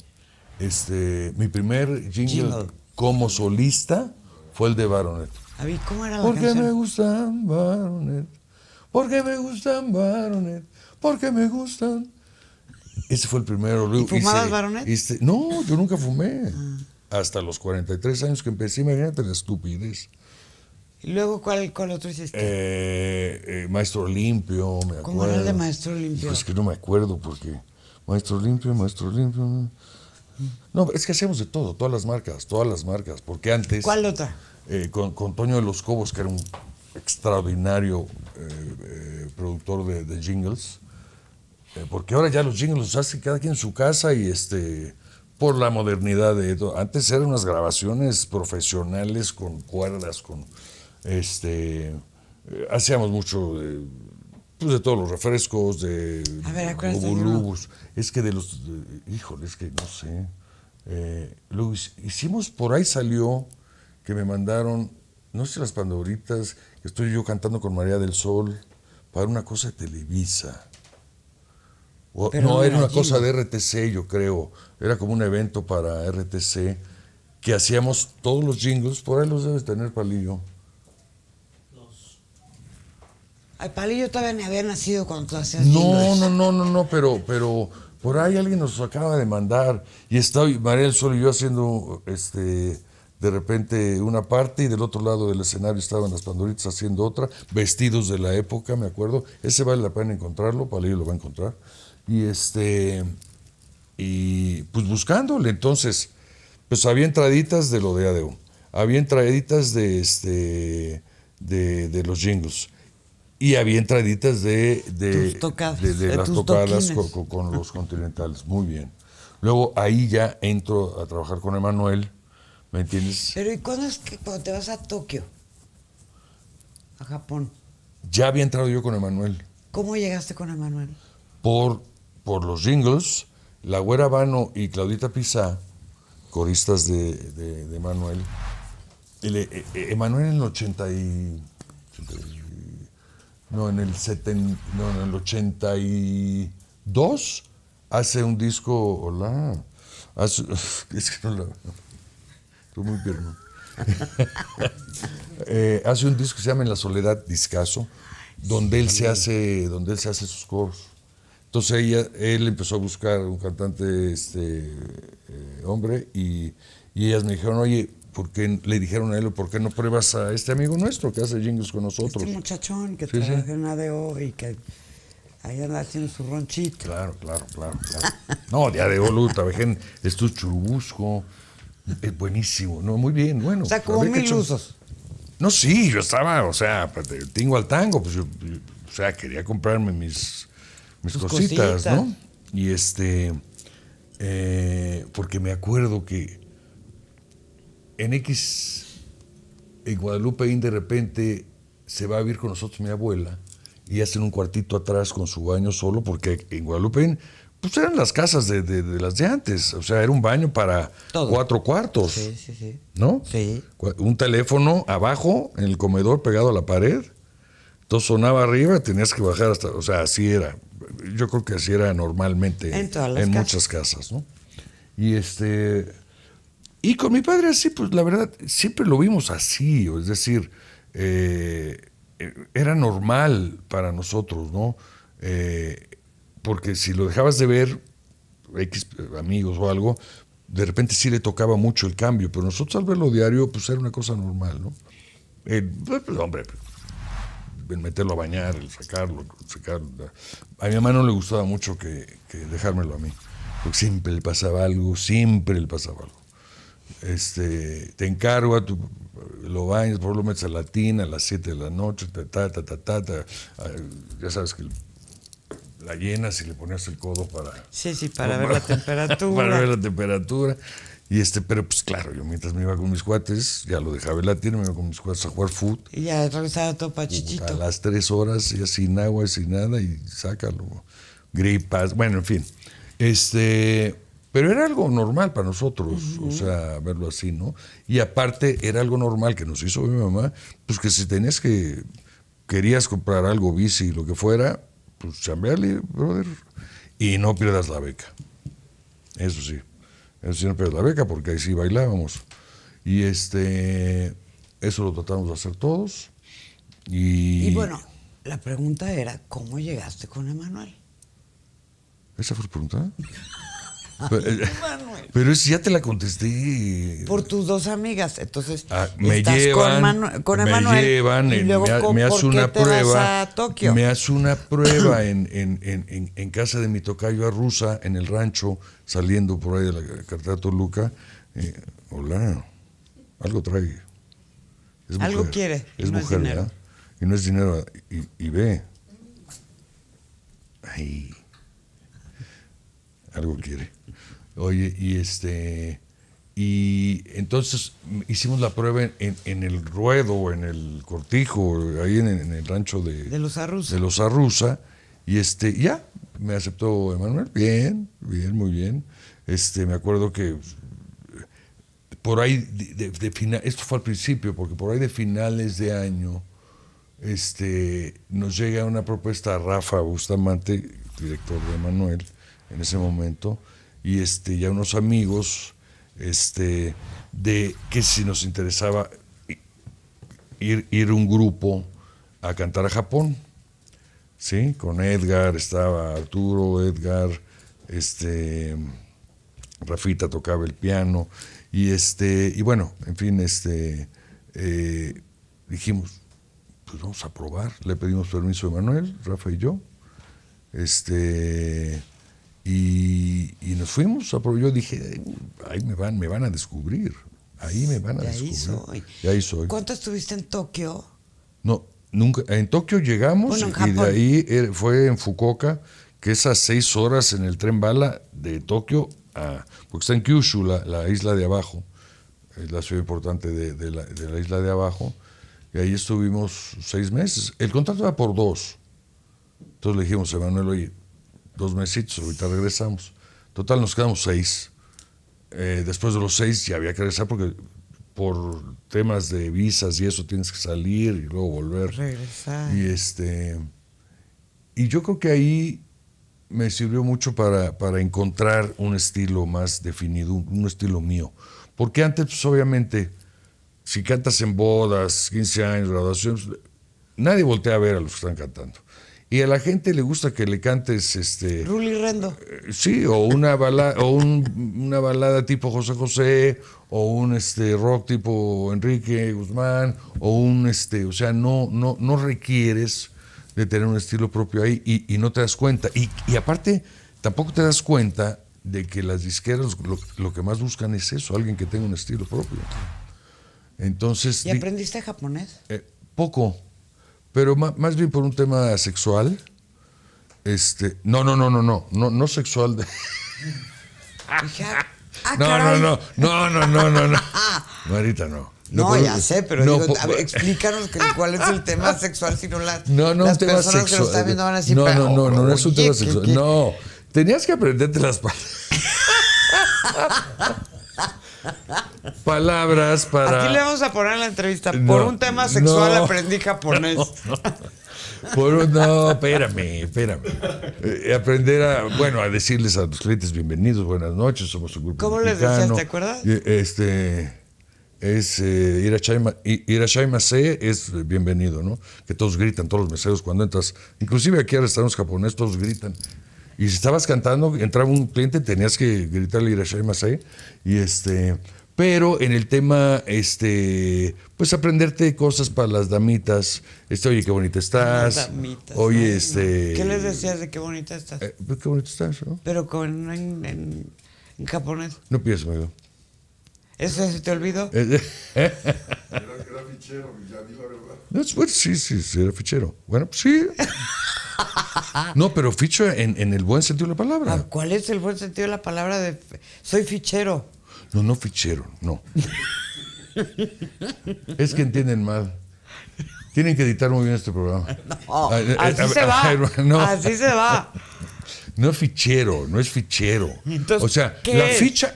este, mi primer jingle, Jingle. Como solista fue el de Baronet. A ver, ¿cómo era la Porque me canción? gustan Baronet, porque me gustan Baronet, porque me gustan. Ese fue el primero. Luego fumabas hice- Baronet? hice- no, yo nunca fumé. Hasta los 43 años que empecé, imagínate la estupidez. ¿Y luego cuál, cuál otro hiciste? Eh, eh, Maestro Limpio, me acuerdo. ¿Cómo era el de Maestro Limpio? Pues que no me acuerdo porque Maestro Limpio, Maestro Limpio. No, es que hacemos de todo, todas las marcas, todas las marcas, porque antes ¿Cuál otra? eh, con, con Toño de los Cobos, que era un extraordinario eh, eh, productor de, de jingles, porque ahora ya los jingles los hace cada quien en su casa y este por la modernidad de todo. Antes eran unas grabaciones profesionales con cuerdas, con este hacíamos mucho de, pues, de todos los refrescos, de A ver. Es que de los de- híjole, es que no sé. Eh, luego hic- hicimos por ahí salió que me mandaron no sé las pandoritas, que estoy yo cantando con María del Sol para una cosa de Televisa. O- no, no era era una cosa de RTC, yo creo. Era como un evento para RTC que hacíamos todos los jingles, por ahí los debes tener, Palillo. Los, Ay, Palillo todavía ni había nacido cuando tú hacías No, jingles. no, no, no, no, pero, pero por ahí alguien nos acaba de mandar y está María del Sol y yo haciendo este de repente una parte y del otro lado del escenario estaban las pandoritas haciendo otra, vestidos de la época, me acuerdo. Ese vale la pena encontrarlo, Palillo lo va a encontrar. Y este y pues buscándole, entonces, pues había entraditas de lo de ADO, había entraditas de este de, de los jingles. Y había entraditas de, de, Tus tocadas, de- de de las tus tocadas con, los continentales. Muy bien. Luego ahí ya entro a trabajar con Emanuel, ¿me entiendes? Pero ¿y cuándo es que cuando te vas a Tokio? A Japón. Ya había entrado yo con Emanuel ¿Cómo llegaste con Emanuel? por, por los jingles, la Güera Vano y Claudita Pizá, coristas de, de, de Emanuel. El, eh, eh, Emanuel en el 80 y, 80 y- No, en el, seten- no, en el 82 hace un disco. Hola. hace- es que no la. Estoy muy pierno. Eh, hace un disco que se llama En la soledad discaso, donde él se hace, donde él se hace sus coros. Entonces ella, él empezó a buscar un cantante este, eh, hombre y, y ellas me dijeron, oye, ¿por qué le dijeron a él, ¿por qué no pruebas a este amigo nuestro que hace jingles con nosotros? Este muchachón que Sí, sí. trabaja en ADO y que ahí anda haciendo su ronchito. Claro, claro, claro, claro. No, de Olu trabajé en estos churubusco. Es buenísimo, no, muy bien, bueno. O sea, como mil usos. No, sí, yo estaba, o sea, tingo al tango, pues yo, yo, o sea, quería comprarme mis, mis cositas. ¿no? Y este, eh, porque me acuerdo que en X, en Guadalupe, de repente se va a vivir con nosotros mi abuela y hacen un cuartito atrás con su baño solo, porque en Guadalupe, pues eran las casas de, de- de las de antes, o sea, era un baño para Todo. cuatro cuartos. Sí, sí, sí. ¿no? Sí. Un teléfono abajo en el comedor pegado a la pared. Entonces sonaba arriba, tenías que bajar hasta, o sea, así era. Yo creo que así era normalmente En todas las en casas. muchas casas, ¿no? Y este y con mi padre así, pues la verdad siempre lo vimos así, es decir, eh, eh, era normal para nosotros, ¿no? Eh, porque si lo dejabas de ver, X amigos o algo, de repente sí le tocaba mucho el cambio, pero nosotros al verlo diario, pues era una cosa normal, ¿no? El, pues, hombre, el meterlo a bañar, el sacarlo, sacarlo. A mi mamá no le gustaba mucho que, que dejármelo a mí, porque siempre le pasaba algo, siempre le pasaba algo. Este, te encargo, a tu, lo bañas, por lo metes a la tina a las 7 de la noche, ta, ta, ta, ta, ta, ta, ah, ya sabes que la llenas y le ponías el codo para, Sí, sí, para ver la temperatura. para ver la temperatura. Y este, pero pues claro, yo mientras me iba con mis cuates, ya lo dejaba en la tienda, me iba con mis cuates a jugar fútbol. Y ya regresaba todo A pachichito. las tres horas, ya sin agua, sin nada, y sácalo. Gripas, bueno, en fin. Este, pero era algo normal para nosotros, o sea, verlo así, ¿no? Y aparte, era algo normal que nos hizo mi mamá, pues que si tenías que, querías comprar algo, bici, lo que fuera, pues chambearle, brother, y no pierdas la beca. Eso sí, eso sí no pierdas la beca, porque ahí sí bailábamos. Y este, eso lo tratamos de hacer todos. Y, Y bueno, la pregunta era, ¿cómo llegaste con Emanuel? ¿Esa fue la pregunta? pero, eh, pero es- ya te la contesté. Por tus dos amigas. Entonces, Ah, me estás llevan, con, Manu- con me Emanuel. llevan, y luego, me, ha- ¿con- me hace una prueba, a Tokio? me hace una prueba en, en, en, en, casa de mi tocayo a Rusa, en el rancho, saliendo por ahí de la carretera Toluca. Eh, hola, algo trae. Es Algo mujer. quiere, y Es no es mujer. Y no es dinero. Y, y ve. Ay. Algo quiere. Oye, y este. Y entonces hicimos la prueba en, en- en el ruedo, en el cortijo, ahí en, en el rancho de, De los Arruza. de los Arruza. Y este, ya, me aceptó Emanuel. Bien, bien, muy bien. Este, me acuerdo que por ahí de, de- de fina- esto fue al principio, porque por ahí de finales de año, este, nos llega una propuesta a Rafa Bustamante, director de Emanuel, en ese momento, y este, ya unos amigos, este, de que si nos interesaba ir, ir un grupo a cantar a Japón. ¿sí? Con Edgar, estaba Arturo, Edgar, este, Rafita tocaba el piano, y este, y bueno, en fin, este, eh, dijimos, pues vamos a probar, le pedimos permiso a Manuel, Rafa y yo, este, y, y nos fuimos yo dije, ahí me van, me van a descubrir, ahí me van a De ahí descubrir. soy. Y ahí soy. ¿Cuánto estuviste en Tokio? No, nunca. En Tokio llegamos Bueno, en y de ahí eh, fue en Fukuoka, que es a seis horas en el tren bala de Tokio a. Porque está en Kyushu, la, la isla de abajo, es la ciudad importante de, de la, de la isla de abajo. Y ahí estuvimos seis meses. El contrato era por dos. Entonces le dijimos a Manuel, oye, dos mesitos, ahorita regresamos. Total, nos quedamos seis. Eh, después de los seis ya había que regresar porque por temas de visas y eso tienes que salir y luego volver. Regresar. Y este y yo creo que ahí me sirvió mucho para, para encontrar un estilo más definido, un, estilo mío. Porque antes, pues, obviamente, si cantas en bodas, 15 años, graduaciones, nadie voltea a ver a los que están cantando. Y a la gente le gusta que le cantes este Ruli Rendo. eh, Sí, o una balada, o un- una balada tipo José José, o un este rock tipo Enrique Guzmán, o un este, o sea, no, no, no requieres de tener un estilo propio ahí y, y no te das cuenta. Y, y aparte, tampoco te das cuenta de que las disqueras lo, lo que más buscan es eso, alguien que tenga un estilo propio. Entonces, ¿Y di- aprendiste japonés? eh, poco, pero más bien por un tema sexual. Este, no, no, no, no, no, no, no sexual. de- ah, ah, no, no, no, no, no, no, no, no. Marita, no. No, por- ya sé, pero no, digo, po- a ver, explícanos que- cuál es el tema sexual, si no las, No, no, las personas que sexual. nos están viendo van a decir, no, no, no, no, no es un tema ¿qué- sexual. qué? No, tenías que aprenderte las palabras. Palabras para. Aquí le vamos a poner en la entrevista. Por No, un tema sexual no. aprendí japonés. Por un- no, espérame, espérame. Eh, aprender a, bueno, a decirles a los clientes bienvenidos, buenas noches, somos un grupo ¿Cómo les decías, te acuerdas? Este, es eh, Irashai Irashai Mase es bienvenido, ¿no? Que todos gritan, todos los meseros cuando entras. Inclusive aquí a restaurantes japoneses todos gritan. Y si estabas cantando, entraba un cliente, tenías que gritarle Irashai Mase. Y este... Pero en el tema, este, pues aprenderte cosas para las damitas. Este, oye, qué bonita estás. Damitas, oye, no. este. ¿Qué les decías de qué bonita estás? eh, pues, qué bonita estás, ¿no? Pero con, en, en- en japonés. No pienses, amigo. ¿Eso se te olvidó? Era, era fichero, ya di la verdad. No, es- bueno, sí, sí, sí, era fichero. Bueno, pues sí. No, pero ficho en, en el buen sentido de la Ah, palabra. ¿Cuál es el buen sentido de la palabra de soy fichero? No, no fichero, no. Es que entienden mal. Tienen que editar muy bien este programa. No, así a- se va. no. Así se va. No es fichero, no es fichero. Entonces, o sea, ¿qué la es? ficha,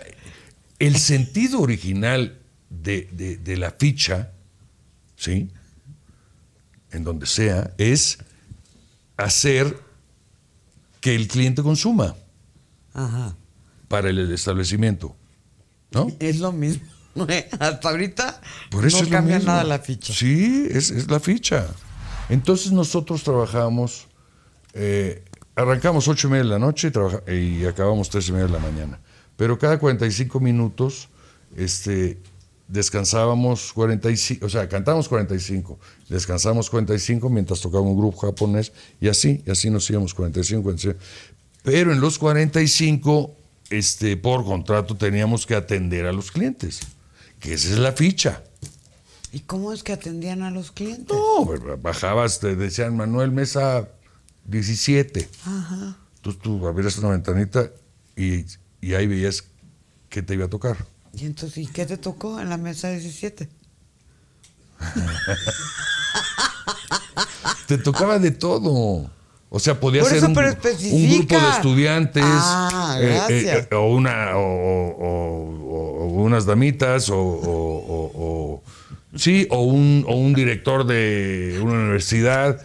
el sentido original de, de- de la ficha, ¿sí? En donde sea, es hacer que el cliente consuma Ajá. para el establecimiento. ¿No? Es lo mismo. Hasta ahorita Por eso no cambia nada la ficha. Sí, es, es la ficha. Entonces nosotros trabajamos, eh, arrancamos ocho y media de la noche y, trabaja- y acabamos tres y media de la mañana. Pero cada 45 minutos este, descansábamos 45, o sea, cantábamos 45, descansábamos 45 mientras tocaba un grupo japonés y así, y así nos íbamos 45, 45. Pero en los 45, este, por contrato teníamos que atender a los clientes, que esa es la ficha. ¿Y cómo es que atendían a los clientes? No, bajabas, te decían Manuel Mesa 17. Ajá. Entonces tú abrías una ventanita y, y ahí veías qué te iba a tocar. ¿Y entonces ¿y qué te tocó en la mesa 17? Te tocaba de todo. O sea, podía Por ser un, grupo de estudiantes, Ah, eh, eh, o, una, o, o- o- o unas damitas, o, sí, o un, o un director de una universidad.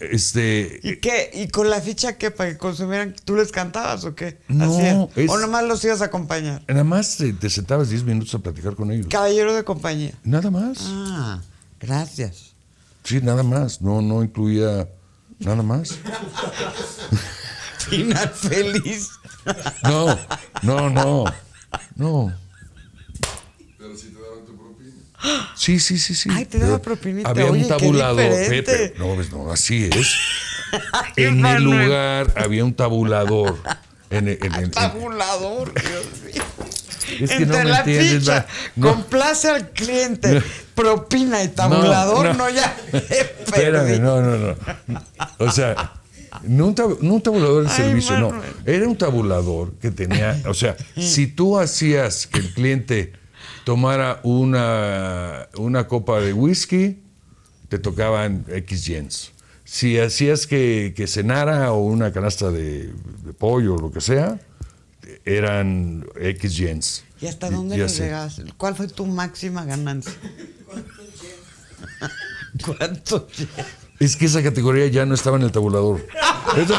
Este, ¿Y qué? ¿Y con la ficha qué? ¿Para que consumieran? ¿Tú les cantabas o qué? No, es- ¿O nomás los ibas a acompañar? nada más te, te sentabas 10 minutos a platicar con ellos. Caballero de compañía. Nada más. Ah, gracias. Sí, nada más. No, no incluía nada más. Final feliz. No, no, no. No. Pero si te daban tu propina. Sí, sí, sí, sí. Ay, te daba propinita. Había Oye, un tabulador. diferente. Pepe. No, pues no, así es. En el lugar había un tabulador. En el- en el- en- Tabulador, Dios mío. Es que Entre no la entiendes, ficha. No. complace al cliente, propina y tabulador, no, ya. Espérame, no, no, no. O sea, no un, tab- no un tabulador de Ay, servicio, no. Era un tabulador que tenía, o sea, si tú hacías que el cliente tomara una, una copa de whisky, te tocaban X yens. Si hacías que, que cenara o una canasta de, de pollo o lo que sea, eran X yens. ¿Y hasta dónde y le así. llegaste? ¿Cuál fue tu máxima ganancia? ¿Cuánto? Es que esa categoría ya no estaba en el tabulador. Eso-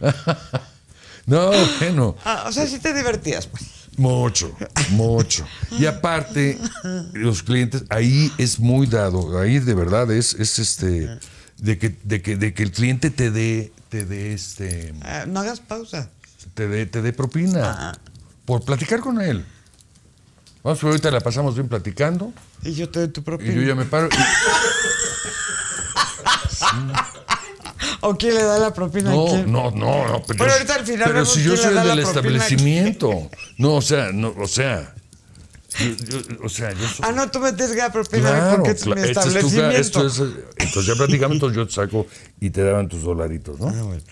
no, bueno, Ah, o sea, sí te divertías, pues. mucho, mucho. Y aparte, los clientes, ahí es muy dado, ahí de verdad es, es este, de que, de que, de que el cliente te dé, te dé este, Ah, no hagas pausa. te dé, te dé propina. Por platicar con él. Vamos, pero ahorita la pasamos bien platicando. Y yo te doy tu Y propina. yo ya me paro. y- ¿O quién le da la propina a No, quién? no, no, no. Pero, Pero ahorita al final pero si yo soy del a establecimiento. No, o sea, no, o sea. Yo- yo- o sea, yo soy. Ah, no, tú me tienes que dar propina a mí Claro, porque es cla- mi este es tu ca- establecimiento. esto es, entonces ya platicamos, entonces yo te saco y te daban tus dolaritos, ¿no? Ah, bueno.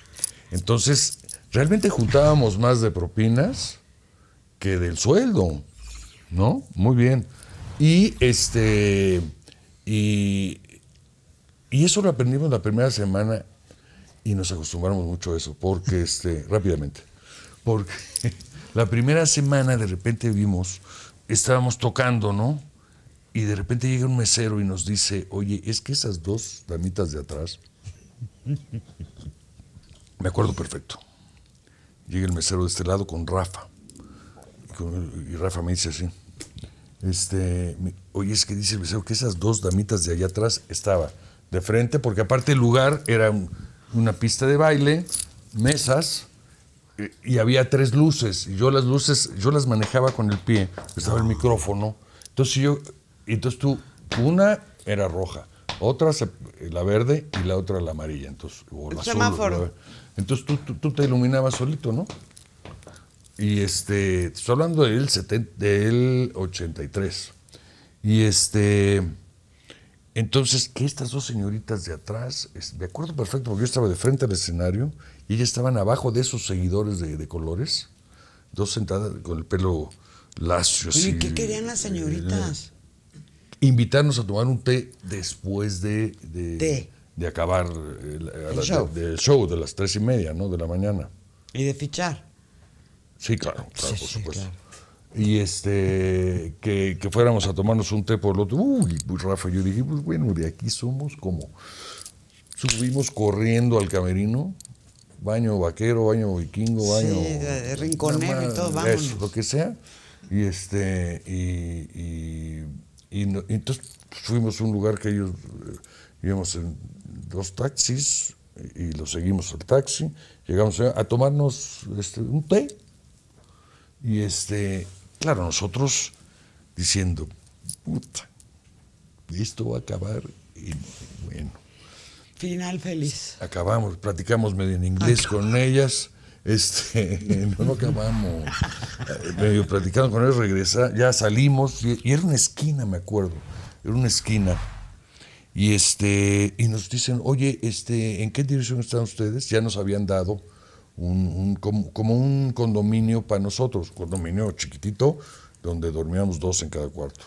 Entonces, realmente juntábamos más de propinas que del sueldo, ¿no? Muy bien. Y este y, y eso lo aprendimos la primera semana y nos acostumbramos mucho a eso, porque este, rápidamente, porque la primera semana de repente vimos, estábamos tocando, ¿no? Y de repente llega un mesero y nos dice, oye, es que esas dos damitas de atrás, me acuerdo perfecto. Llega el mesero de este lado con Rafa. Y, Rafa me dice así. Este, oye, es que dice el mesero que esas dos damitas de allá atrás estaba de frente, porque aparte el lugar era un- una pista de baile, mesas, y había tres luces. Y yo las luces, yo las manejaba con el pie, estaba el micrófono. Entonces yo, entonces tú, una era roja, otra se- la verde y la otra la amarilla. Entonces, o El la azul, semáforo. la- entonces tú, tú, tú te iluminabas solito, ¿no? Y este, estoy hablando del, 70 del 83. Y este, entonces, que estas dos señoritas de atrás, me acuerdo perfecto porque yo estaba de frente al escenario y ellas estaban abajo de esos seguidores de, de colores, dos sentadas con el pelo lacio. Así, ¿qué querían las señoritas? invitarnos a tomar un té después de, de, Té. de acabar eh, El la- show. de- del show de las tres y media, ¿no? De la mañana. Y de fichar. Sí, claro, claro, Sí, por sí, supuesto. claro. Y este, que, que fuéramos a tomarnos un té por el otro. Uy, pues Rafa, yo dije, pues bueno, de aquí somos como. Subimos corriendo al camerino, baño vaquero, baño vikingo, baño. Sí, rinconero y todo, Eso, vámonos. lo que sea. Y este, y, y, y no- y entonces fuimos a un lugar que ellos eh, íbamos en dos taxis y, y lo seguimos al taxi. Llegamos a, a tomarnos este, un té. Y este, claro, nosotros diciendo, puta, esto va a acabar. Y bueno, Final feliz. acabamos, platicamos medio en inglés con ellas. Este, no, no acabamos. Eh, Medio platicando con él, regresa, ya salimos, y, y era una esquina, me acuerdo. Era una esquina. Y este, y nos dicen, oye, este, ¿en qué dirección están ustedes? Ya nos habían dado un, un- como, como un condominio para nosotros, condominio chiquitito, donde dormíamos dos en cada cuarto,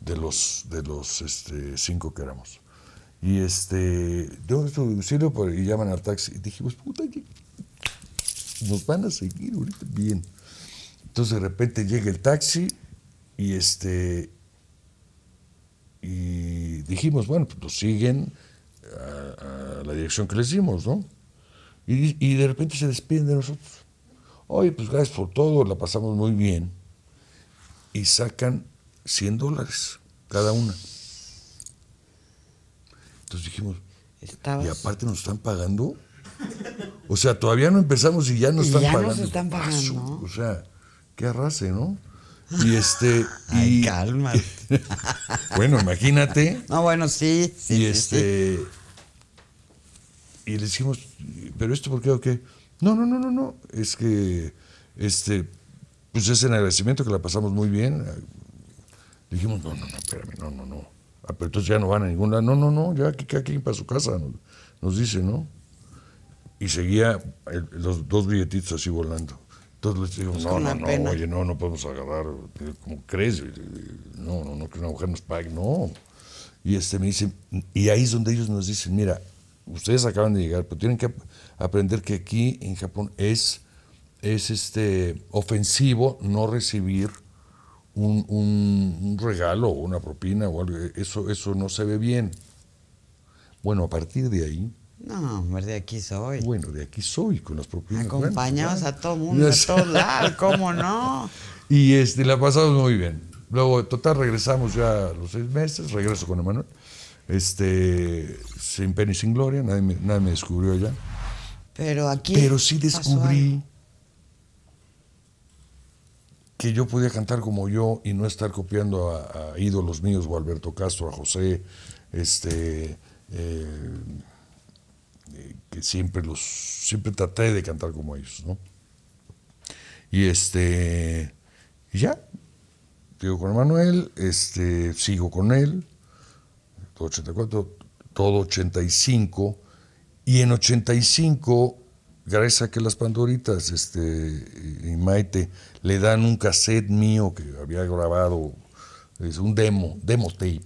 de los, de los este, cinco que éramos. Y este, yo auxilio por- y llaman al taxi. Y dijimos, puta, ¿qué- nos van a seguir ahorita bien. Entonces de repente llega el taxi y este y dijimos, bueno, pues nos siguen a, a la dirección que les dimos, ¿no? Y, y de repente se despiden de nosotros. Oye, pues gracias por todo, la pasamos muy bien. Y sacan 100 dólares cada una. Entonces dijimos, Estabas- y aparte nos están pagando. O sea, todavía no empezamos y ya nos están ya nos pagando. están pagando. O sea, qué arrase, ¿no? Y este. Ay, y, cálmate. bueno, imagínate. No, bueno, sí, sí. y sí, este. Y le decimos, ¿pero esto por qué o qué? No, no, no, no, no. Es que. Este. Pues es en agradecimiento que la pasamos muy bien. Le dijimos, no, no, no, espérame, no, no, no. Ah, pero entonces ya no van a ningún lado. No, no, no, ya que cada quien para su casa, nos, nos dice, ¿no? Y seguía el- los dos billetitos así volando. Entonces les digo, Pues no, no, no, pena. oye, no, no podemos agarrar. ¿Cómo crees? No, no, no, que una mujer nos pague, no. Y este me dicen, y ahí es donde ellos nos dicen, mira, ustedes acaban de llegar, pero tienen que ap- aprender que aquí en Japón es, es este ofensivo no recibir un, un- un regalo o una propina o algo. Eso, eso no se ve bien. Bueno, a partir de ahí, No, hombre, de aquí soy. bueno, de aquí soy con las propinas. Acompañados a todo mundo, a todos lados, ¿cómo no? Y este, la pasamos muy bien. Luego, total, regresamos ya a los seis meses, regreso con Emanuel. Este, sin pena y sin gloria, nadie me, nadie me descubrió ya. Pero aquí. Pero sí descubrí. Que yo podía cantar como yo y no estar copiando a, ídolos míos o a Alberto Castro, a José, este, eh, eh, que siempre los, siempre traté de cantar como ellos, ¿no? Y este, ya, digo con Manuel, este, sigo con él, todo 84, todo 85, y en 85, gracias a que las Pandoritas este, y Maite le dan un cassette mío que había grabado, es un demo, demo tape,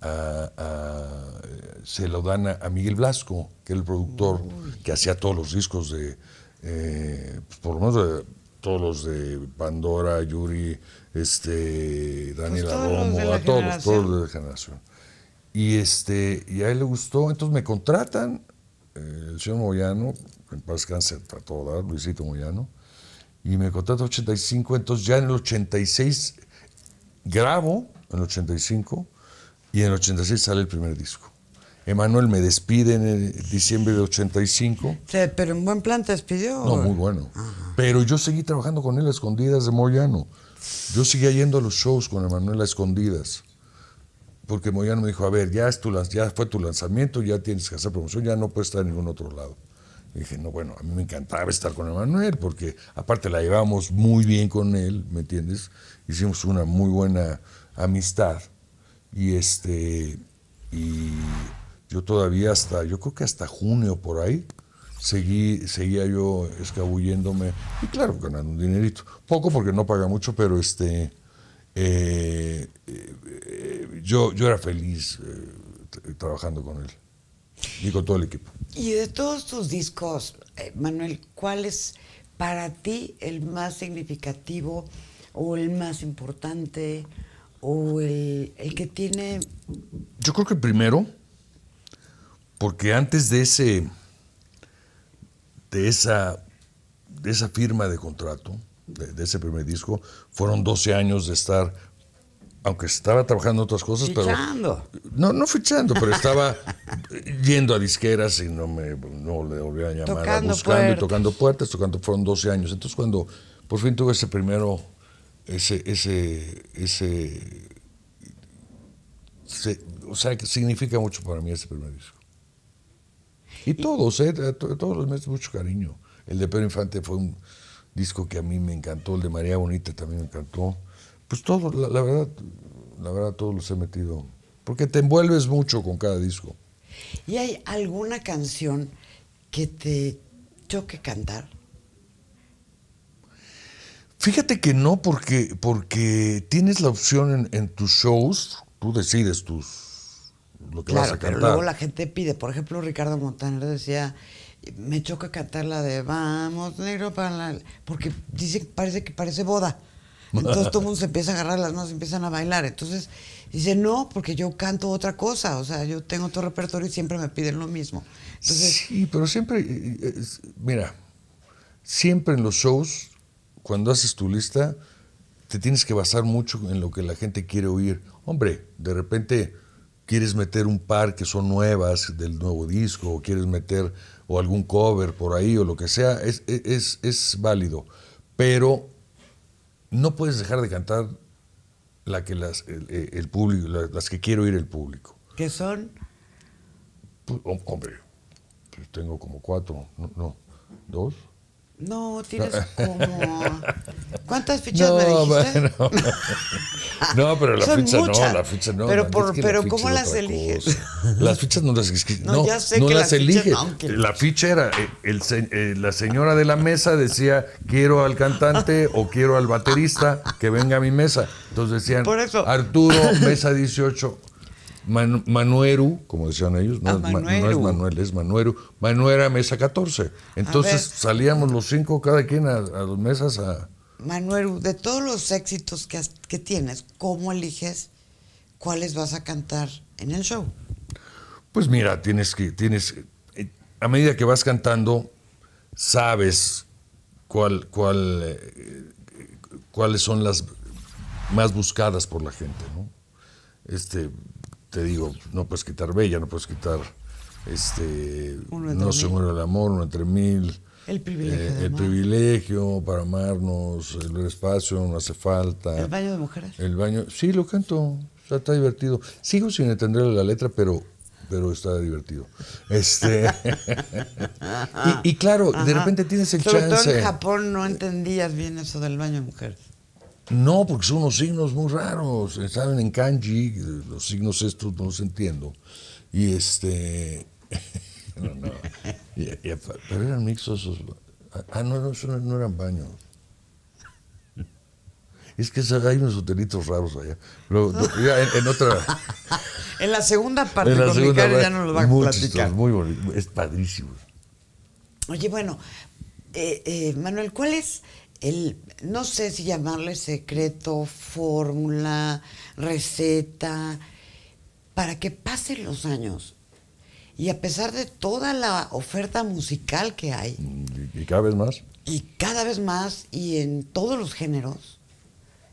a- a- se lo dan a, a Miguel Blasco, que era el productor que hacía todos los discos de, eh, pues, por lo menos de- todos los de Pandora, Yuri, este, Daniela Romo, la a todos, generación. todos los de la generación. Y, este, y a él le gustó, entonces me contratan, eh, el señor Moyano, en paz cáncer a todo dar, Luisito Moyano, y me contrata 85, entonces ya en el 86 grabo, en el 85, y en el 86 sale el primer disco. Emanuel me despide en el diciembre de 85. Sí, pero en buen plan te despidió. No, muy bueno. Pero yo seguí trabajando con él a escondidas de Moyano. Yo seguía yendo a los shows con Emanuel a escondidas. Porque Moyano me dijo, a ver, ya, es tu, ya fue tu lanzamiento, ya tienes que hacer promoción, ya no puedes estar en ningún otro lado. Y dije, no, bueno, a mí me encantaba estar con Emanuel, porque aparte la llevábamos muy bien con él, ¿me entiendes? Hicimos una muy buena amistad. Y este, y yo todavía hasta, yo creo que hasta junio por ahí, seguí, seguía yo escabulléndome, y claro, ganando un dinerito. Poco porque no paga mucho, pero este, eh, yo, yo era feliz eh, trabajando con él y con todo el equipo. Y de todos tus discos, eh, Manuel, ¿cuál es para ti el más significativo o el más importante o el, el que tiene... Yo creo que primero, porque antes de ese, de esa, de esa firma de contrato, de, de ese primer disco, fueron 12 años de estar, aunque estaba trabajando en otras cosas, Fichando. pero no, no fichando, pero estaba yendo a disqueras y no me, no le volví a llamar, Tocando buscando y tocando puertas, tocando, fueron 12 años. Entonces cuando por fin tuve ese primero, ese, ese, ese se- o sea, que significa mucho para mí ese primer disco. Y todos, ¿eh? A to- todos los meses mucho cariño. El de Pedro Infante fue un disco que a mí me encantó, el de María Bonita también me encantó. Pues todo, la, la verdad, la verdad, todos los he metido. Porque te envuelves mucho con cada disco. ¿Y hay alguna canción que te choque cantar? Fíjate que no, porque, porque tienes la opción en, en tus shows, tú decides tus lo que vas a pero cantar. luego la gente pide. Por ejemplo, Ricardo Montaner decía, me choca cantar la de Vamos, negro para la... Porque dice, parece que parece boda. Entonces todo el mundo se empieza a agarrar las manos y empiezan a bailar. Entonces dice, no, porque yo canto otra cosa. O sea, yo tengo otro repertorio y siempre me piden lo mismo. Entonces, sí, pero siempre, eh, eh, mira, siempre en los shows, cuando haces tu lista, te tienes que basar mucho en lo que la gente quiere oír. Hombre, de repente quieres meter un par que son nuevas del nuevo disco, o quieres meter o algún cover por ahí o lo que sea, es, es, es válido. Pero no puedes dejar de cantar la que las, el, el público, la- las que quiere oír el público. ¿qué son? Pues, hom- hombre, pues tengo como cuatro, no, no, dos. No, tienes como... ¿Cuántas fichas me dijiste? bueno. no, pero la Son ficha muchas. no, la ficha no. Pero por- es que la pero ¿cómo las eliges? cosa. Las fichas no las escri- No, no, ya sé no que las las fichas elige. no, que- La ficha era, eh, el se- eh, la señora de la mesa decía, quiero al cantante o quiero al baterista que venga a mi mesa. Entonces decían, Por eso. Arturo, mesa 18. Man- Manueru, como decían ellos, no, Ah, es, Ma- no Manueru. es Manuel, es Manueru. Manuera, mesa 14. Entonces salíamos los cinco, cada quien a, a dos mesas a... Manuel, de todos los éxitos que, has- que tienes, ¿cómo eliges cuáles vas a cantar en el show? Pues mira, tienes que, tienes, a medida que vas cantando, sabes cuál, cuál, eh, cuáles son las más buscadas por la gente, ¿no? Este, te digo, no puedes quitar Bella, no puedes quitar, este, no se muere el amor, uno entre mil. El privilegio eh, el privilegio para amarnos, el espacio, no hace falta. ¿El baño de mujeres? El baño, sí, lo canto, o sea, está divertido. Sigo sin entender la letra, pero, pero está divertido. Este, y, y claro, de repente tienes el Sobre todo chance. en Japón no entendías bien eso del baño de mujeres. No, porque son unos signos muy raros. Saben en kanji, los signos estos no los entiendo. Y este. no, no. Y- y- pero eran mixtos esos. Ah, no, no, no, eran baños. Es que hay unos hotelitos raros allá. Pero, ya en, en otra. En la segunda parte la segunda Ricardo ya nos lo va a platicar. muy bonito. Es padrísimo. Oye, bueno, eh, eh, Manuel, ¿cuál es el, no sé si llamarle secreto, fórmula, receta, para que pasen los años y a pesar de toda la oferta musical que hay, Y, y cada vez más. y cada vez más y en todos los géneros,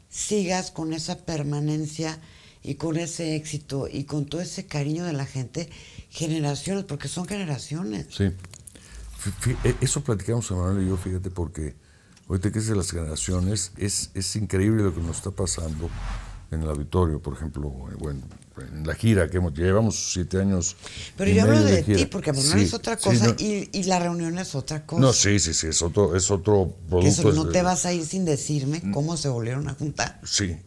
sigas con esa permanencia y con ese éxito y con todo ese cariño de la gente, generaciones, porque son generaciones. Sí. E- Eso platicamos Manuel y yo, fíjate, porque ahorita que es de las generaciones, es, es increíble lo que nos está pasando en el auditorio, por ejemplo, bueno, en la gira que hemos, llevamos siete años. Pero yo hablo de ti, porque Manuel Sí, es otra sí, cosa no, y, y la reunión es otra cosa. no, sí, sí, sí, es otro, es otro producto. eso no te vas a ir sin decirme cómo se volvieron a juntar. Sí.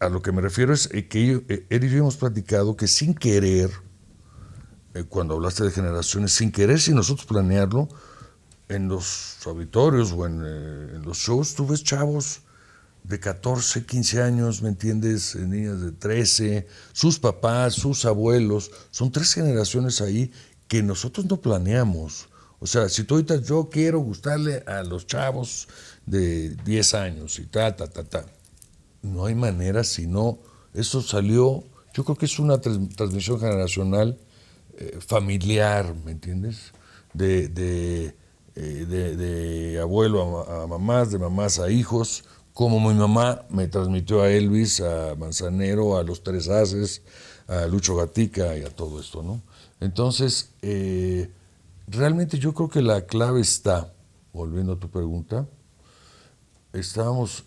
A lo que me refiero es que yo- él y yo hemos platicado que sin querer, eh, cuando hablaste de generaciones, sin querer, sin nosotros planearlo, en los auditorios o en, eh, los shows, tú ves chavos de 14, 15 años, ¿me entiendes? Eh, Niñas de 13, sus papás, sus abuelos, son tres generaciones ahí que nosotros no planeamos. O sea, si tú ahorita yo quiero gustarle a los chavos de 10 años y ta, ta, ta, ta, no hay manera, sino eso salió, yo creo que es una transmisión generacional eh, familiar, ¿me entiendes? De, de, eh, de- de abuelo a, ma- a mamás, de mamás a hijos, como mi mamá me transmitió a Elvis, a Manzanero, a los Tres Haces, a Lucho Gatica y a todo esto, ¿no? Entonces, eh, realmente yo creo que la clave está, volviendo a tu pregunta, estábamos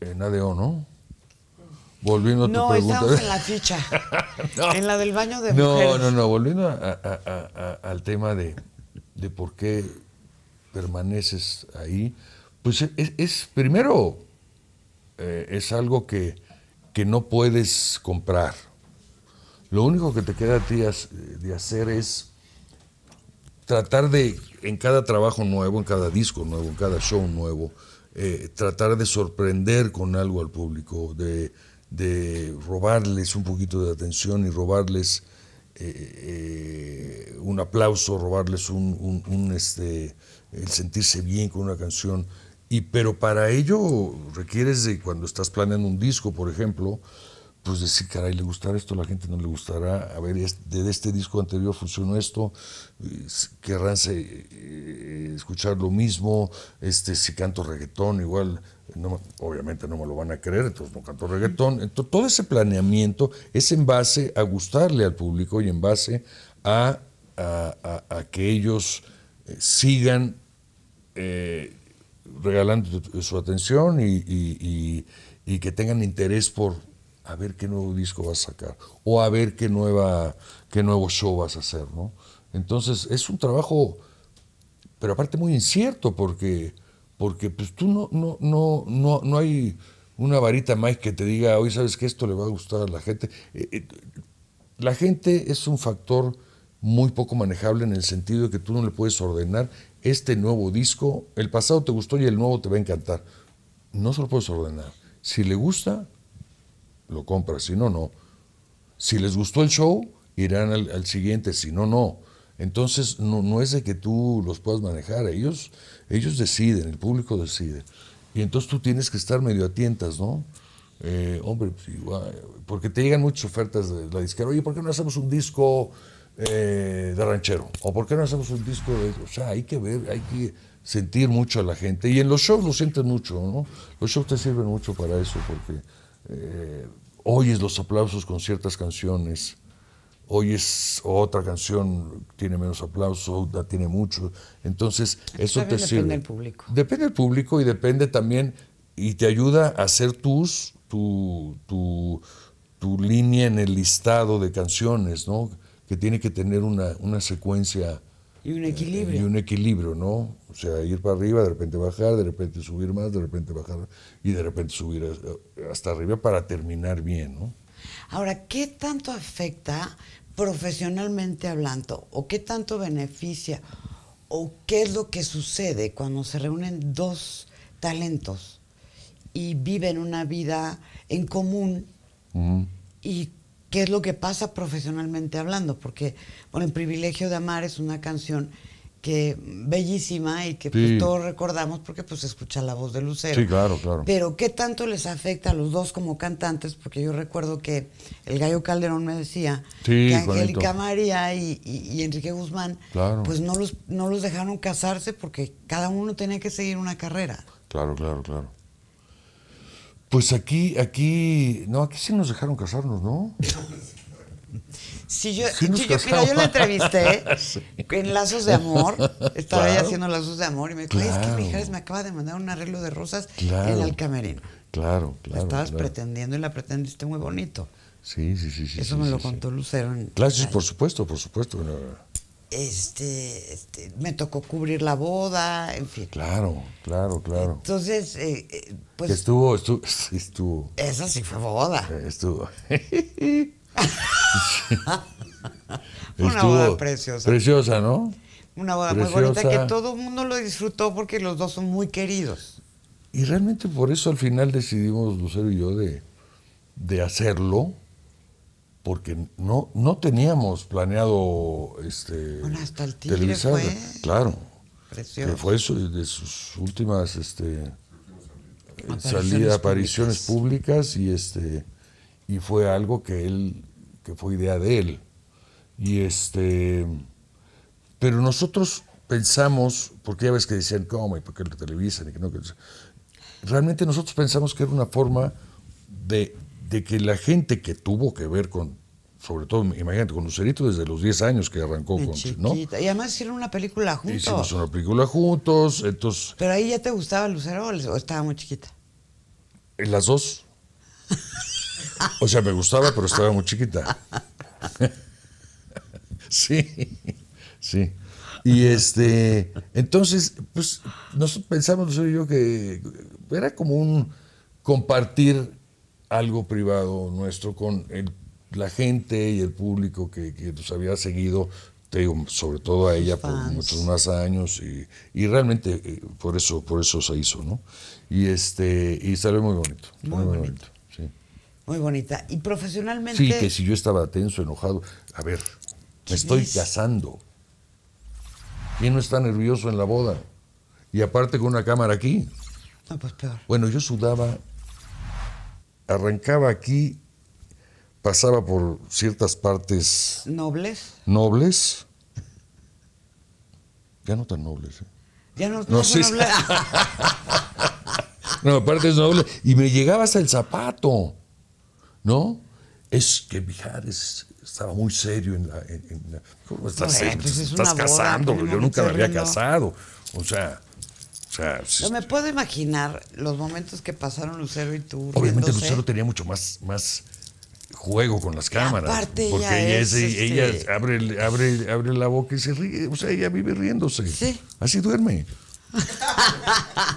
en ADO, ¿no? Volviendo a tu No, pregunta. estamos en la ficha. No. En la del baño de No, mujeres. no, no, volviendo a- a- a- a- al tema de, de por qué permaneces ahí, pues es, primero eh, es algo que, que no puedes comprar. Lo único que te queda a ti de hacer es tratar de, en cada trabajo nuevo, en cada disco nuevo, en cada show nuevo, eh, tratar de sorprender con algo al público, de, de robarles un poquito de atención y robarles eh, un aplauso, robarles un, un- un, este, el sentirse bien con una canción. Y, pero para ello requieres de cuando estás planeando un disco, por ejemplo, pues decir, caray, le gustará esto, la gente no le gustará. A ver, de este disco anterior funcionó esto, querrán eh, escuchar lo mismo. Este, si canto reggaetón, igual, no me- obviamente no me lo van a creer, entonces no canto reggaetón. Entonces, todo ese planeamiento es en base a gustarle al público y en base a, a- a- a que ellos eh, sigan eh, regalando su atención y que tengan interés por a ver qué nuevo disco vas a sacar o a ver qué nueva qué nuevo show vas a hacer, ¿no? Entonces es un trabajo, pero aparte muy incierto porque porque pues tú no no no no no hay una varita más que te diga, hoy sabes que esto le va a gustar a la gente. Eh, eh, la gente es un factor muy poco manejable en el sentido de que tú no le puedes ordenar este nuevo disco, el pasado te gustó y el nuevo te va a encantar. No se lo puedes ordenar. Si le gusta, lo compras, si no, no. Si les gustó el show, irán al, siguiente, si no, no. Entonces, no, no es de que tú los puedas manejar, ellos, ellos deciden, el público decide. Y entonces tú tienes que estar medio a ¿no? Eh, hombre, pues, porque te llegan muchas ofertas de la disquera, oye, ¿por qué no hacemos un disco eh, de ranchero? ¿O por qué no hacemos un disco de...? O sea, hay que ver, hay que sentir mucho a la gente. Y en los shows lo sientes mucho, ¿no? Los shows te sirven mucho para eso, porque eh, oyes los aplausos con ciertas canciones, oyes otra canción, tiene menos aplauso, otra tiene mucho. Entonces, eso te depende sirve. del público. Depende del público y depende también, y te ayuda a hacer tus, tu, tu, tu línea en el listado de canciones, ¿no? Que tiene que tener una, una secuencia Y un eh, equilibrio. y un equilibrio, ¿no? O sea, ir para arriba, de repente bajar, de repente subir más, de repente bajar y de repente subir hasta- hasta arriba para terminar bien, ¿no? Ahora, ¿qué tanto afecta profesionalmente hablando? ¿O qué tanto beneficia? ¿O qué es lo que sucede cuando se reúnen dos talentos y viven una vida en común? ¿Y qué es lo que pasa profesionalmente hablando? Porque, bueno, El privilegio de amar es una canción que bellísima y que pues, Sí. todos recordamos porque pues escucha la voz de Lucero. Sí, claro, claro. Pero ¿qué tanto les afecta a los dos como cantantes? Porque yo recuerdo que el Gallo Calderón me decía Sí, que. Angélica María y, y- y Enrique Guzmán Claro. pues no los, no los dejaron casarse porque cada uno tenía que seguir una carrera. Claro, claro, claro. Pues aquí, aquí, no, aquí sí nos dejaron casarnos, ¿no? Sí, yo, Sí yo- mira, yo la entrevisté Sí. en Lazos de Amor. Estaba ella Claro. haciendo Lazos de Amor y me dijo, "Ay, es que Claro. Mijares me acaba de mandar un arreglo de rosas Claro. en el camerino. Claro, La claro. estabas claro. pretendiendo y la pretendiste muy bonito. Sí, sí, sí, sí. Eso me lo contó Lucero. En, Claro, sí, por supuesto, por supuesto. Este, este, me tocó cubrir la boda, en fin. Claro, claro, claro. Entonces, eh, eh, pues estuvo, estuvo, sí, estuvo, esa sí fue boda. eh, estuvo. Una boda preciosa. Preciosa, ¿no? Una boda muy bonita Preciosa. que todo el mundo lo disfrutó porque los dos son muy queridos. Y realmente por eso al final decidimos, Lucero y yo, de, de hacerlo, porque no, no teníamos planeado este, Bueno, hasta el Tigre televisar. fue. Claro, Precioso. que fue su- de sus últimas este, Apariciones salidas, apariciones públicas y este y fue algo que él que fue idea de él. Y este pero nosotros pensamos porque ya ves que decían cómo y por qué lo televisan y que no que realmente nosotros pensamos que era una forma de, de que la gente que tuvo que ver con sobre todo imagínate con Lucerito desde los 10 años que arrancó De con ¿no? Y además hicieron una película juntos. hicimos una película juntos entonces Pero ahí ya te gustaba Lucero o estaba muy chiquita. En las dos. O sea, me gustaba, pero estaba muy chiquita. Sí, sí. Y este, entonces, pues nosotros pensamos, Lucero y yo, que era como un compartir algo privado nuestro con el- la gente y el público que, que nos había seguido, te digo, sobre todo a ella por fans. muchos más años y, y realmente eh, por eso, por eso se hizo, ¿no? Y este, y salió muy bonito. Muy salió bonito. sí. Muy bonita. Y profesionalmente. Sí, que si yo estaba tenso, enojado. A ver, me estoy es? casando. ¿Quién no está nervioso en la boda? Y aparte con una cámara aquí. No, pues peor. Bueno, yo sudaba, arrancaba aquí, pasaba por ciertas partes ¿Nobles? nobles. Ya no tan nobles, ¿eh? Ya no, No, no sí, nobles. No, aparte es noble. Y me llegaba hasta el zapato. ¿No? Es que Mijares estaba muy serio en la. en- en la- ¿Cómo estás, serio? pues es estás boda, casando. Yo no nunca me había casado. O sea. O sea, sí, No me puedo imaginar los momentos que pasaron Lucero y tú. obviamente riéndose. Lucero tenía mucho más, más juego con las cámaras. aparte porque ella ella, es, es- este- abre, abre, abre la boca y se ríe. O sea, ella vive riéndose. Sí. Así duerme.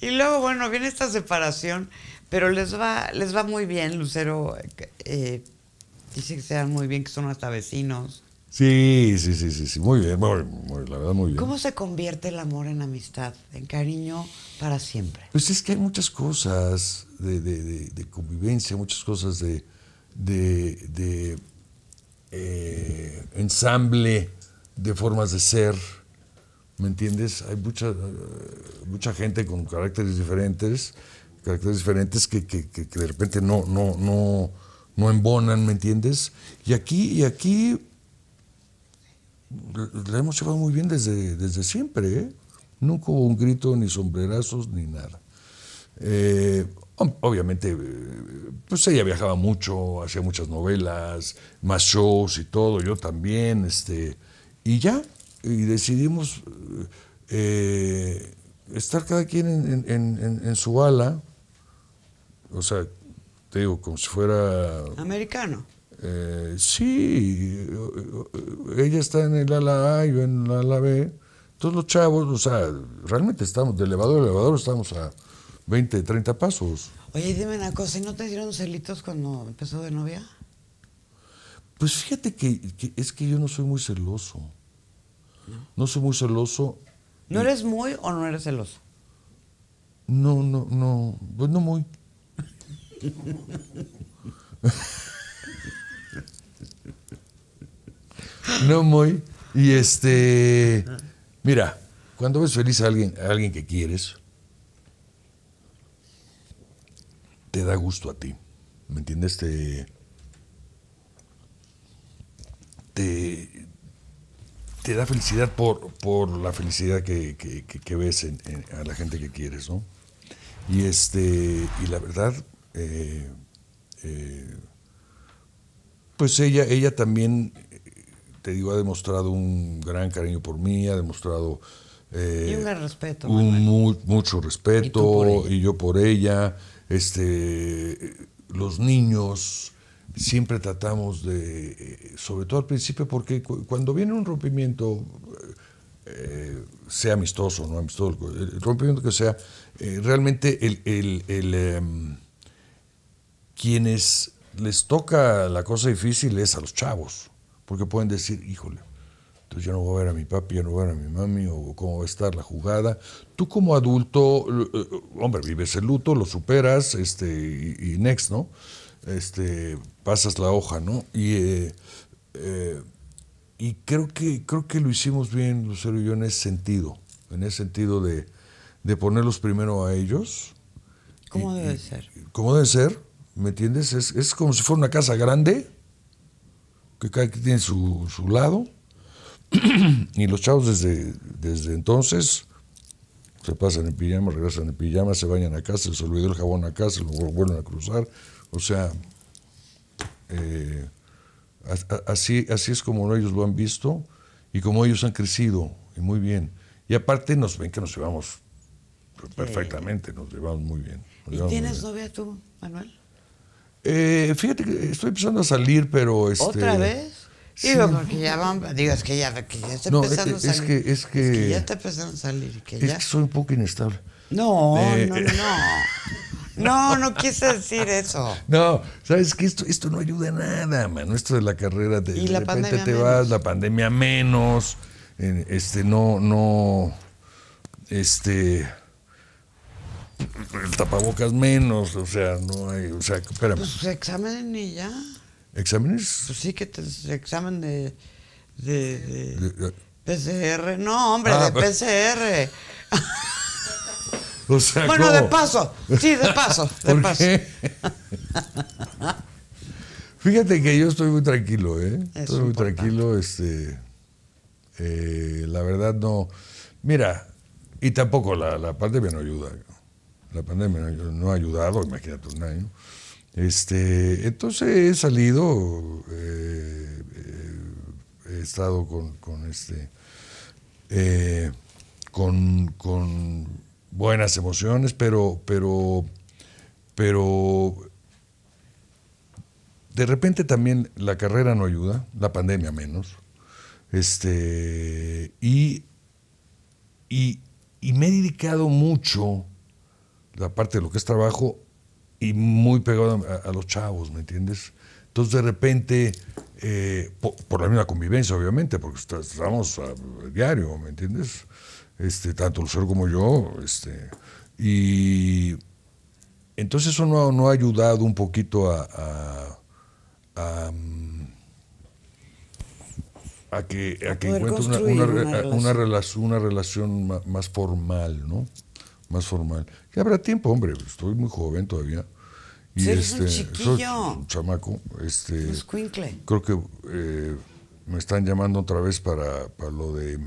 Y luego, bueno, viene esta separación, pero les va, les va muy bien, Lucero. eh, dice que se dan muy bien, que son hasta vecinos. Sí, sí, sí, sí, sí. Muy bien, muy, muy- la verdad, muy bien. ¿Cómo se convierte el amor en amistad, en cariño para siempre? Pues es que hay muchas cosas de, de- de- de convivencia, muchas cosas de, de, eh, ensamble de formas de ser, ¿me entiendes? Hay mucha, eh, mucha gente con caracteres diferentes, caracteres diferentes que, que- que- que de repente no, no, no, no embonan, ¿me entiendes? Y aquí, y aquí la hemos llevado muy bien desde, desde siempre, ¿eh? Nunca hubo un grito, ni sombrerazos, ni nada. Eh, ob- obviamente, eh, pues ella viajaba mucho, hacía muchas novelas, más shows y todo, yo también, este, y ya, y decidimos estar cada quien en, en- en- en- en su ala, o sea, te digo, como si fuera Americano. Eh, sí, ella está en el ala A, yo en el ala B. Todos los chavos, o sea, realmente estamos, de elevador a elevador, estamos a 20, 30 pasos. Oye, y dime una cosa, ¿y no te dieron celitos cuando empezó de novia? Pues fíjate que, que es que yo no soy muy celoso. No soy muy celoso. ¿No eres muy o no eres celoso? No, no, no, pues no muy. no muy. Y este, mira, cuando ves feliz a alguien, a alguien que quieres, te da gusto a ti. ¿Me entiendes? Te, te, da felicidad por, por la felicidad que, ves en, a la gente que quieres, ¿no? Y este, y la verdad, eh, eh, pues ella, ella también, te digo, ha demostrado un gran cariño por mí, ha demostrado eh, Y un gran respeto, un Manuel. mu- mucho respeto y yo por ella. Este, los niños siempre tratamos de, eh, sobre todo al principio, porque cu- cuando viene un rompimiento, eh, sea amistoso o no amistoso, el rompimiento que sea, eh, realmente el, el- el, em, quienes les toca la cosa difícil es a los chavos, porque pueden decir, híjole, entonces yo no voy a ver a mi papi, ya no voy a ver a mi mami, o cómo va a estar la jugada. Tú como adulto, eh, hombre, vives el luto, lo superas, este, y, y next, ¿no? Este, pasas la hoja, ¿no? Y, eh, eh, y creo que, creo que lo hicimos bien, Lucero y yo, en ese sentido, en ese sentido de, de ponerlos primero a ellos. ¿Cómo Y- debe ser? Como debe ser, ¿me entiendes? Es, es como si fuera una casa grande, que cada quien tiene su, su lado, y los chavos desde, desde entonces se pasan en pijama, regresan en pijama, se bañan a casa, se olvidó el jabón a casa, lo vuelven a cruzar. O sea, eh, así, así es como ellos lo han visto y como ellos han crecido, y muy bien. Y aparte nos ven que nos llevamos perfectamente, nos llevamos muy bien. ¿Y tienes novia tú, Manuel? Eh, fíjate que estoy empezando a salir, pero... Este, ¿Otra vez? Digo, porque ya van, digo, es que ya, que ya está No, empezando es- a es salir. que- es que- ya está empezando a salir. Que Es ya. que soy un poco inestable. No, Eh, no, eh. no. No, no quise decir eso. No, sabes que esto, esto no ayuda a nada, mano. Esto de la carrera, de, Y de la repente pandemia te menos. vas, la pandemia menos, en- este, no, no, este, el tapabocas menos, o sea, no hay, o sea, espérame, Pues examen y ya. exámenes, Pues sí que te examen de, de, de de- PCR. No, hombre, Ah, de pues- PCR. o sea, Bueno, ¿cómo? de paso. Sí, de paso. De ¿Por paso. qué? Fíjate que yo estoy muy tranquilo, ¿eh? Estoy muy importante. tranquilo, este, eh, la verdad no, mira, y tampoco la, la pandemia no ayuda, la pandemia no, ha ayudado, imagínate un año, este, entonces he salido, eh, eh, he estado con, con este, eh, con, con buenas emociones, pero, pero, pero de repente también la carrera no ayuda, la pandemia menos. Este, y, y, y me he dedicado mucho, la parte de lo que es trabajo, y muy pegado a, a los chavos, ¿me entiendes? Entonces de repente, eh, po- por, la misma convivencia, obviamente, porque estamos a, diario, ¿me entiendes? Este, tanto Lucero como yo, este, y entonces eso no, no ha ayudado un poquito a, a, a, a que, a que poder encuentre una, una, una re- relación. una más formal, ¿no? Más formal. Ya habrá tiempo, hombre, estoy muy joven todavía. Y Sí, eres un chiquillo. un chamaco. Este, creo que eh, me están llamando otra vez para, para lo de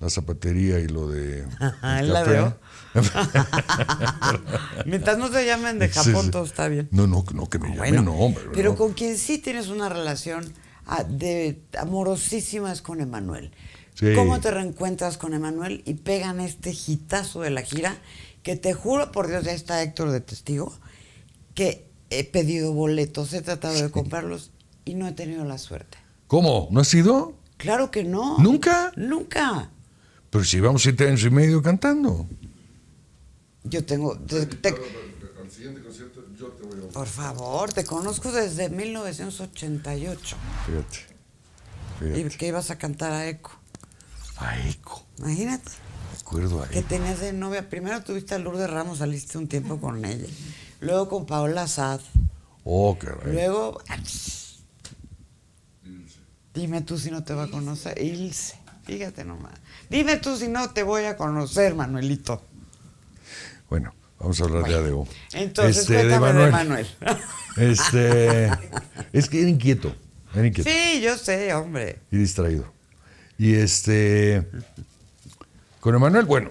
la zapatería y lo de Ajá, el la café. veo. Mientras no te llamen de Japón, sí. todo está bien. No, no, no que me llamen, Bueno, no, hombre. pero no. con quien sí tienes una relación ah, de amorosísima es con Emanuel. Sí. ¿Cómo te reencuentras con Emanuel y pegan este hitazo de la gira? Que te juro por Dios, ya está Héctor de testigo, que he pedido boletos, he tratado de comprarlos y no he tenido la suerte. ¿Cómo? ¿No has ido? Claro que no. ¿Nunca? Nunca. Pero si llevamos siete años y medio cantando. Yo tengo... te- te- Al siguiente concierto yo te voy a por favor, te conozco desde 1988. Fíjate. Y Fíjate. que ibas a cantar a Eco. Co- Imagínate. me acuerdo ahí. Que tenías de novia. Primero tuviste a Lourdes Ramos, saliste un tiempo con ella. Luego con Paola Sad. Oh, caray. Luego. ah, Dime tú si no te va a conocer. Ilse. Fíjate nomás. Dime tú si no te voy a conocer, Manuelito. Bueno, vamos a hablar ya de O. Entonces, Este, cuéntame de Manuel. Este, es que era inquieto, era inquieto sí, yo sé, hombre. y distraído. Y este, con Emanuel, bueno,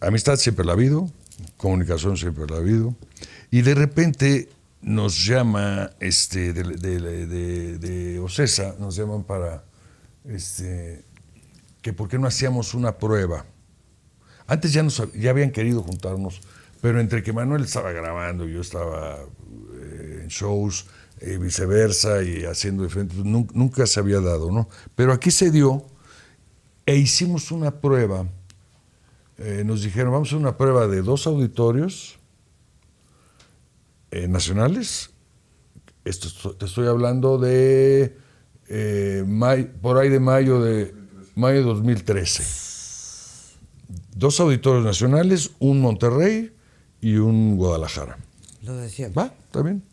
amistad siempre la ha habido, comunicación siempre la ha habido. Y de repente nos llama, este, de, de, de, de Ocesa, nos llaman para, este, que por qué no hacíamos una prueba. Antes ya, nos, ya habían querido juntarnos, pero entre que Manuel estaba grabando y yo estaba eh, en shows, eh, viceversa, y haciendo diferentes, nun- nunca se había dado, ¿no? Pero aquí se dio e hicimos una prueba. Eh, nos dijeron, vamos a hacer una prueba de dos auditorios eh, nacionales. Esto te estoy hablando de eh, may- por ahí de mayo de mayo de 2013 dos auditorios nacionales, un Monterrey y un Guadalajara. Lo decía. Va, está bien.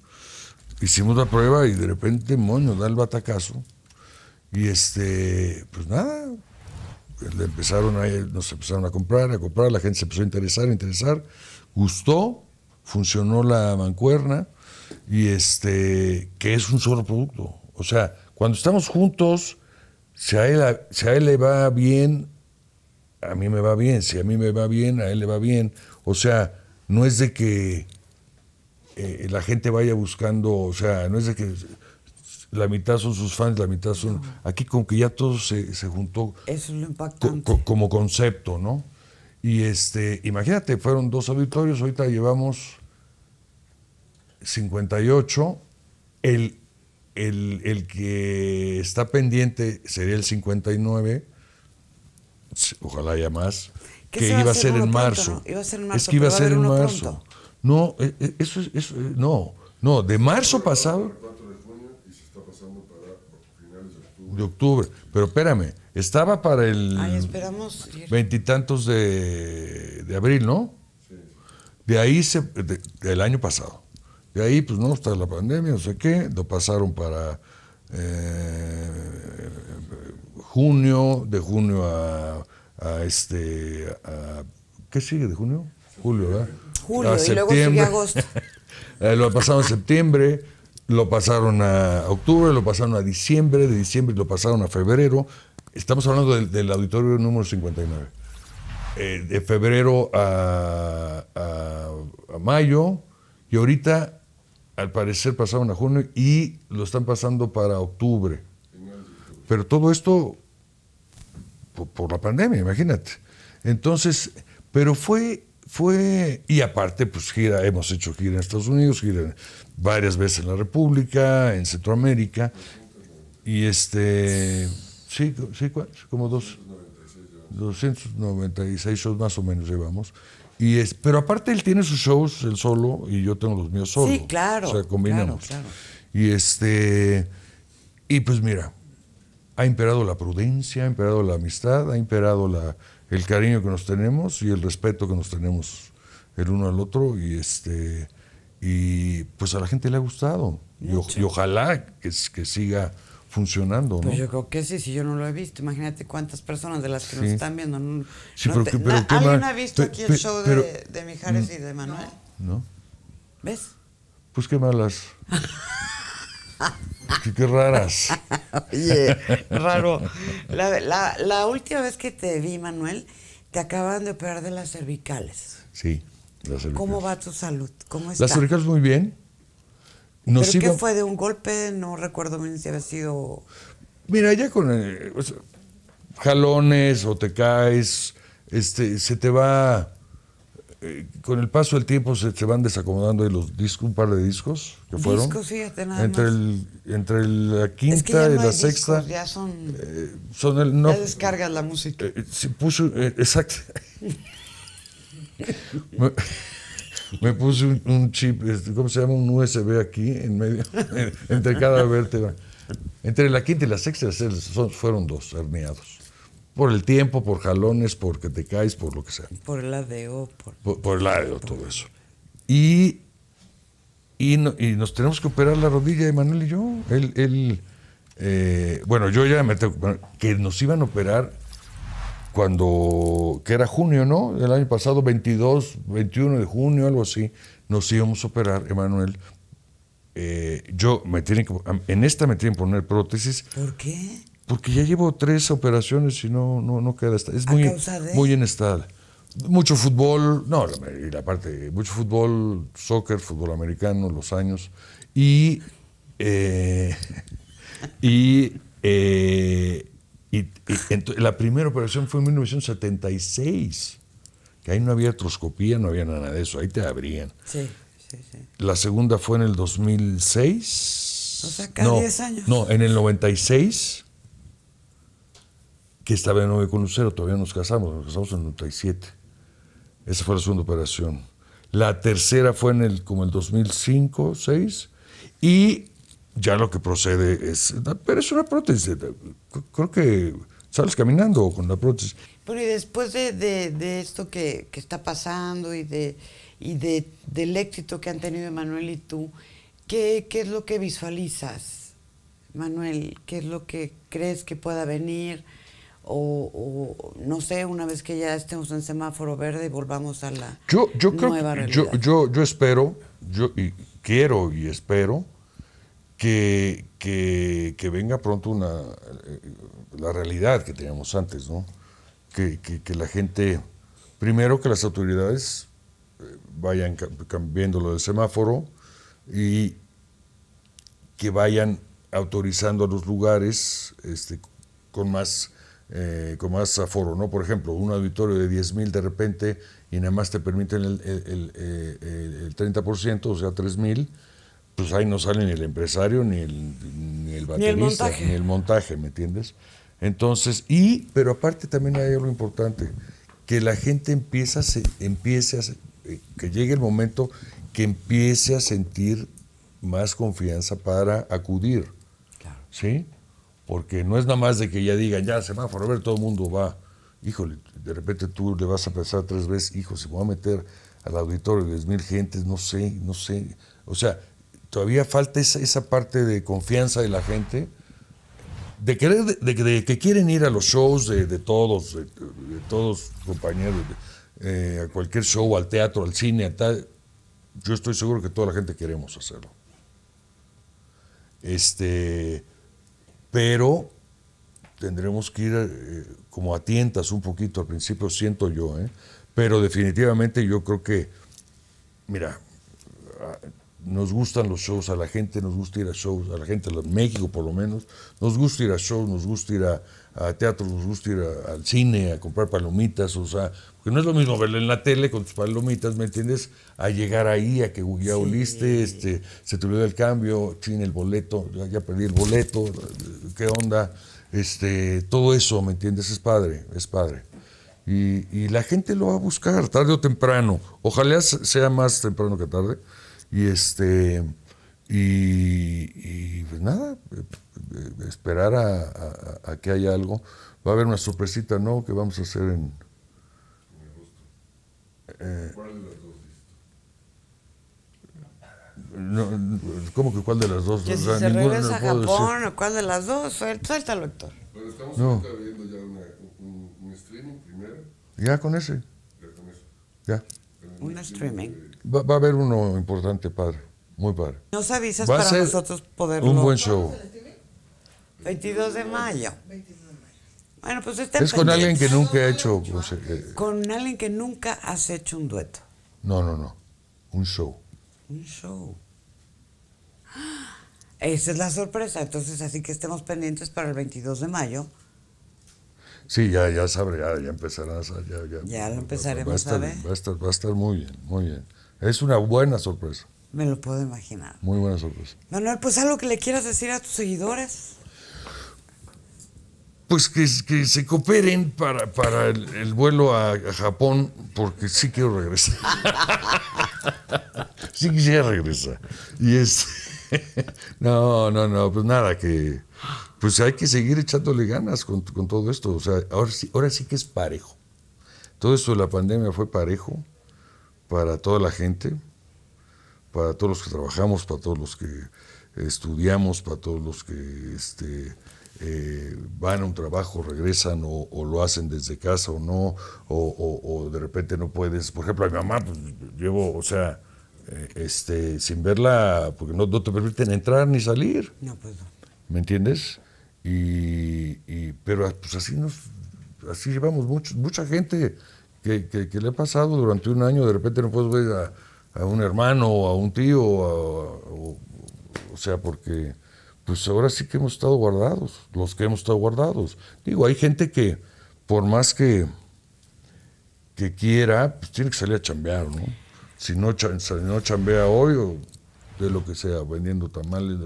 Hicimos la prueba y de repente, moño, da el batacazo. Y este, pues nada, le empezaron a, nos empezaron a comprar, a comprar, la gente se empezó a interesar, a interesar, gustó, funcionó la mancuerna y este, que es un solo producto. O sea, cuando estamos juntos, si a él, si a él le va bien, a mí me va bien, si a mí me va bien, a él le va bien. O sea, no es de que eh, la gente vaya buscando, o sea, no es de que la mitad son sus fans, la mitad son... Aquí como que ya todo se, se juntó Eso es lo impactante. co- como concepto, ¿no? Y este, imagínate, fueron dos auditorios, ahorita llevamos 58, el el, el que está pendiente sería el 59, s- ojalá haya más, Que iba a ser en marzo. Es que iba a ser en marzo. pronto. No, eh, eh, eso es, eso, eh, no, no, de marzo pasado, 4 de junio y se está pasando para finales de octubre. pero espérame, estaba para el Ay, esperamos. ir. veintitantos de, de abril, ¿no? De ahí, se, de- del año pasado. De ahí, pues no, está la pandemia, no sé qué, lo pasaron para eh, junio, de junio a, a este, a- ¿qué sigue de junio? Julio, ¿verdad? Julio, A y luego sigue septiembre. agosto. Eh, lo pasaron a septiembre, lo pasaron a octubre, lo pasaron a diciembre, de diciembre lo pasaron a febrero. Estamos hablando del, auditorio número 59. Eh, de febrero a, mayo, y ahorita al parecer pasaron a junio y lo están pasando para octubre. Pero todo esto por, por la pandemia, imagínate. Entonces, pero fue, fue, y aparte, pues gira, hemos hecho gira en Estados Unidos, gira varias veces en la República, en Centroamérica, y este, sí, sí, como dos, 296 shows más o menos llevamos. Y es, pero aparte él tiene sus shows, él solo, y yo tengo los míos solo. Sí, claro, O sea, combinamos. claro, claro. Y este, y pues mira, ha imperado la prudencia, ha imperado la amistad, ha imperado la, el cariño que nos tenemos y el respeto que nos tenemos el uno al otro y este y pues a la gente le ha gustado y, o- y ojalá que, siga funcionando, ¿no? Pues yo creo que sí, si yo no lo he visto. Imagínate cuántas personas de las que nos están viendo. No, Sí, no pero te- qué- pero na- qué ¿Alguien ha visto aquí el show de, de Mijares y de Manuel? ¿No? ¿Ves? Pues qué malas. qué, qué raras. Oye, raro. La, la- la última vez que te vi, Manuel, te acaban de operar de las cervicales. Sí. ¿Cómo va tu salud? ¿Cómo está? Las cervicales muy bien. Nos ¿Pero qué fue de un golpe? No recuerdo bien si había sido... Mira, ya con eh, o sea, jalones o te caes, este, se te va, eh, con el paso del tiempo se te van desacomodando ahí los discos, un par de discos que fueron. Discos, fíjate, nada entre más. el, entre la quinta es que ya y la sexta. ya son... eh, son el, no, ya descargas la música. se puso, exacto. me, me puse un, un chip, este, ¿cómo se llama? Un USB aquí en medio, entre cada vértebra. Entre la quinta y la sexta son- fueron dos herniados. Por el tiempo, por jalones, porque te caes, por lo que sea. Por el ADO, por... Por, por el aire, todo eso. Y, y, no- y nos tenemos que operar la rodilla, Emanuel y yo. Él, él, eh, bueno, yo ya me tengo bueno, que nos iban a operar cuando, que era junio, ¿no? El año pasado, 22, 21 de junio, algo así, nos íbamos a operar, Emanuel. Eh, yo me tienen que, en esta me tienen que poner prótesis ¿Por qué? porque ya llevo tres operaciones y no, no, no queda. Es ¿A muy, de? muy inestable. Mucho fútbol, no, y la parte, mucho fútbol, soccer, fútbol americano, los años. Y, eh, y, eh, y- y la primera operación fue en 1976, que ahí no había artroscopía, no había nada de eso, ahí te abrían. Sí, sí, sí. La segunda fue en el 2006. O sea, cada no, 10 años. No, en el 96, que estaba de novio con Lucero, todavía nos casamos, nos casamos en el 97. Esa fue la segunda operación. La tercera fue en el como el 2005, 6 y ya lo que procede es, pero es una prótesis. Creo que sales caminando con la prótesis. Bueno, y después de, de- de esto que, que está pasando y, de, y de, del éxito que han tenido Manuel y tú, ¿qué, ¿qué es lo que visualizas, Manuel? ¿Qué es lo que crees que pueda venir? O, o, no sé, una vez que ya estemos en semáforo verde, volvamos a la Yo, yo creo nueva que realidad. yo, yo, yo espero, yo y quiero y espero que, que, venga pronto una eh, la realidad que teníamos antes, ¿no? Que, que, la gente, primero que las autoridades eh, vayan ca- cambiando lo del semáforo y que vayan autorizando los lugares este, con más eh, con más aforo, ¿no? Por ejemplo, un auditorio de 10.000 de repente y nada más te permiten el, el, el, el 30%, o sea, 3.000, pues ahí no sale ni el empresario, ni el, ni el baterista, montaje. ni el montaje, ¿me entiendes? Entonces, y, pero aparte también hay algo importante, que la gente empieza se- empiece a, eh, que llegue el momento que empiece a sentir más confianza para acudir, Claro. ¿sí? Porque no es nada más de que ya digan, ya semáforo, a ver, todo el mundo va. Híjole, de repente tú le vas a pensar tres veces, hijo, si me voy a meter al auditorio de 10 mil gentes, no sé, no sé. O sea, todavía falta esa, esa parte de confianza de la gente, de, querer, de, que quieren ir a los shows de, todos, de, todos compañeros, eh, a cualquier show, al teatro, al cine, tal. Yo estoy seguro que toda la gente queremos hacerlo. Este, pero tendremos que ir eh, como a tientas un poquito al principio, siento yo, ¿eh? pero definitivamente yo creo que, mira, nos gustan los shows, a la gente nos gusta ir a shows, a la gente en México por lo menos, nos gusta ir a shows, nos gusta ir a, a teatro, nos gusta ir a- al cine, a comprar palomitas, o sea, porque no es lo mismo verlo en la tele con tus palomitas, ¿me entiendes? A llegar ahí, a que ya oliste, este, se te olvidó el cambio, chin, el boleto, ya, ya perdí el boleto, ¿qué onda? Este, todo eso, ¿me entiendes? Es padre, es padre. Y, y la gente lo va a buscar tarde o temprano. Ojalá se- sea más temprano que tarde. Y este y, y, pues nada, eh, eh, esperar a, a- a que haya algo. Va a haber una sorpresita, ¿no? Que vamos a hacer en. ¿Cuál de las dos dices? no, ¿Cómo que cuál de las dos? Que O si sea, se ninguna regresa no a puedo decir. Japón, o cuál de las dos, suéltalo, Héctor. Bueno, estamos No. ahorita viendo ya una- un, un streaming primero, Ya con ese, ya con eso. ya. Con el Un streaming. Va, va a haber uno importante, padre. Muy padre. Nos avisas Va a para nosotros poderlo. Un buen show. 22 de mayo. Bueno, pues estén Es con alguien que nunca ha hecho. sé, eh, Con alguien que nunca has hecho un dueto. No, no, no. Un show. Un show. Esa es la sorpresa. Entonces, así que estemos pendientes para el 22 de mayo. Sí, ya, ya sabré, ya, ya empezarás. a- Ya, ya, Ya lo empezaremos va a estar, ver. Va a, estar, va a estar muy bien, muy bien. Es una buena sorpresa, Me lo puedo imaginar. muy buena sorpresa. Manuel, pues algo que le quieras decir a tus seguidores. Pues que, que se cooperen para, para el, el vuelo a, a Japón, porque sí quiero regresar. sí quisiera regresar. Y es. no, no, no, pues nada, que. Pues hay que seguir echándole ganas con, con todo esto. O sea, ahora sí, ahora sí que es parejo. Todo esto de la pandemia fue parejo para toda la gente, para todos los que trabajamos, para todos los que estudiamos, para todos los que este, eh, van a un trabajo, regresan o, o lo hacen desde casa o no, o, o- o de repente no puedes. Por ejemplo, a mi mamá, pues llevo, o sea, eh, este, sin verla, porque no, no te permiten entrar ni salir. No, no. ¿Me entiendes? Y, y- pero pues así nos, así llevamos mucho, mucha gente que, que- que le ha pasado durante un año, de repente no puedes ver a, un hermano o a un tío, o, o- o sea, porque pues ahora sí que hemos estado guardados, los que hemos estado guardados. Digo, hay gente que por más que, que quiera, pues tiene que salir a chambear, ¿no? Si no, si no chambea hoy o de lo que sea, vendiendo tamales,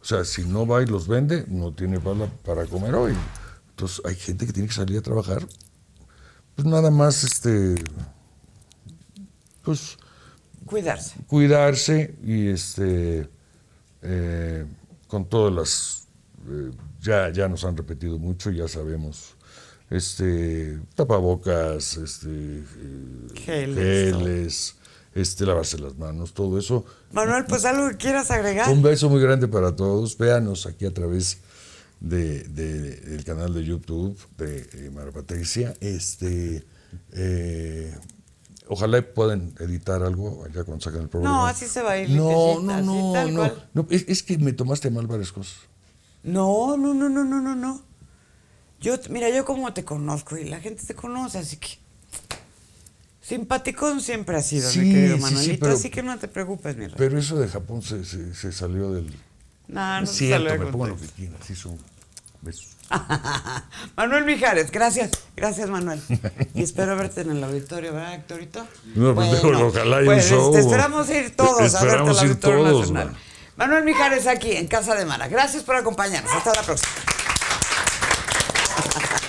o sea, si no va y los vende, no tiene para, para comer hoy. Entonces hay gente que tiene que salir a trabajar, pues nada más, este, pues Cuidarse. cuidarse y este eh, con todas las eh, ya ya nos han repetido mucho ya sabemos este tapabocas este Geles, geles, este lavarse las manos todo eso Manuel, pues algo que quieras agregar. un beso muy grande para todos véanos aquí a través de, de- del canal de YouTube de eh, Mara Patricia este eh, Ojalá puedan editar algo allá cuando sacan el programa. No, así se va a ir, No, no, no, tal no. cual. No, es, es que me tomaste mal varias cosas. No, no, no, no, no, no, no. Yo, mira, yo como te conozco y la gente te conoce, así que simpaticón siempre ha sido, Sí, mi querido sí, sí, Manuelito, pero- así que no te preocupes, mi rey. Pero eso de Japón se, se, se salió del. No, no es cierto, me pongo lo que contexto. quieras, sí son besos. Manuel Mijares, gracias, gracias Manuel. Y espero verte en el auditorio, ¿verdad, Héctorito? No, pues, digo, ojalá un pues, show. Te esperamos ir todos a verte al Esperamos Auditorio todos, Nacional. man. Manuel Mijares aquí en Casa de Mara. Gracias por acompañarnos. Hasta la próxima.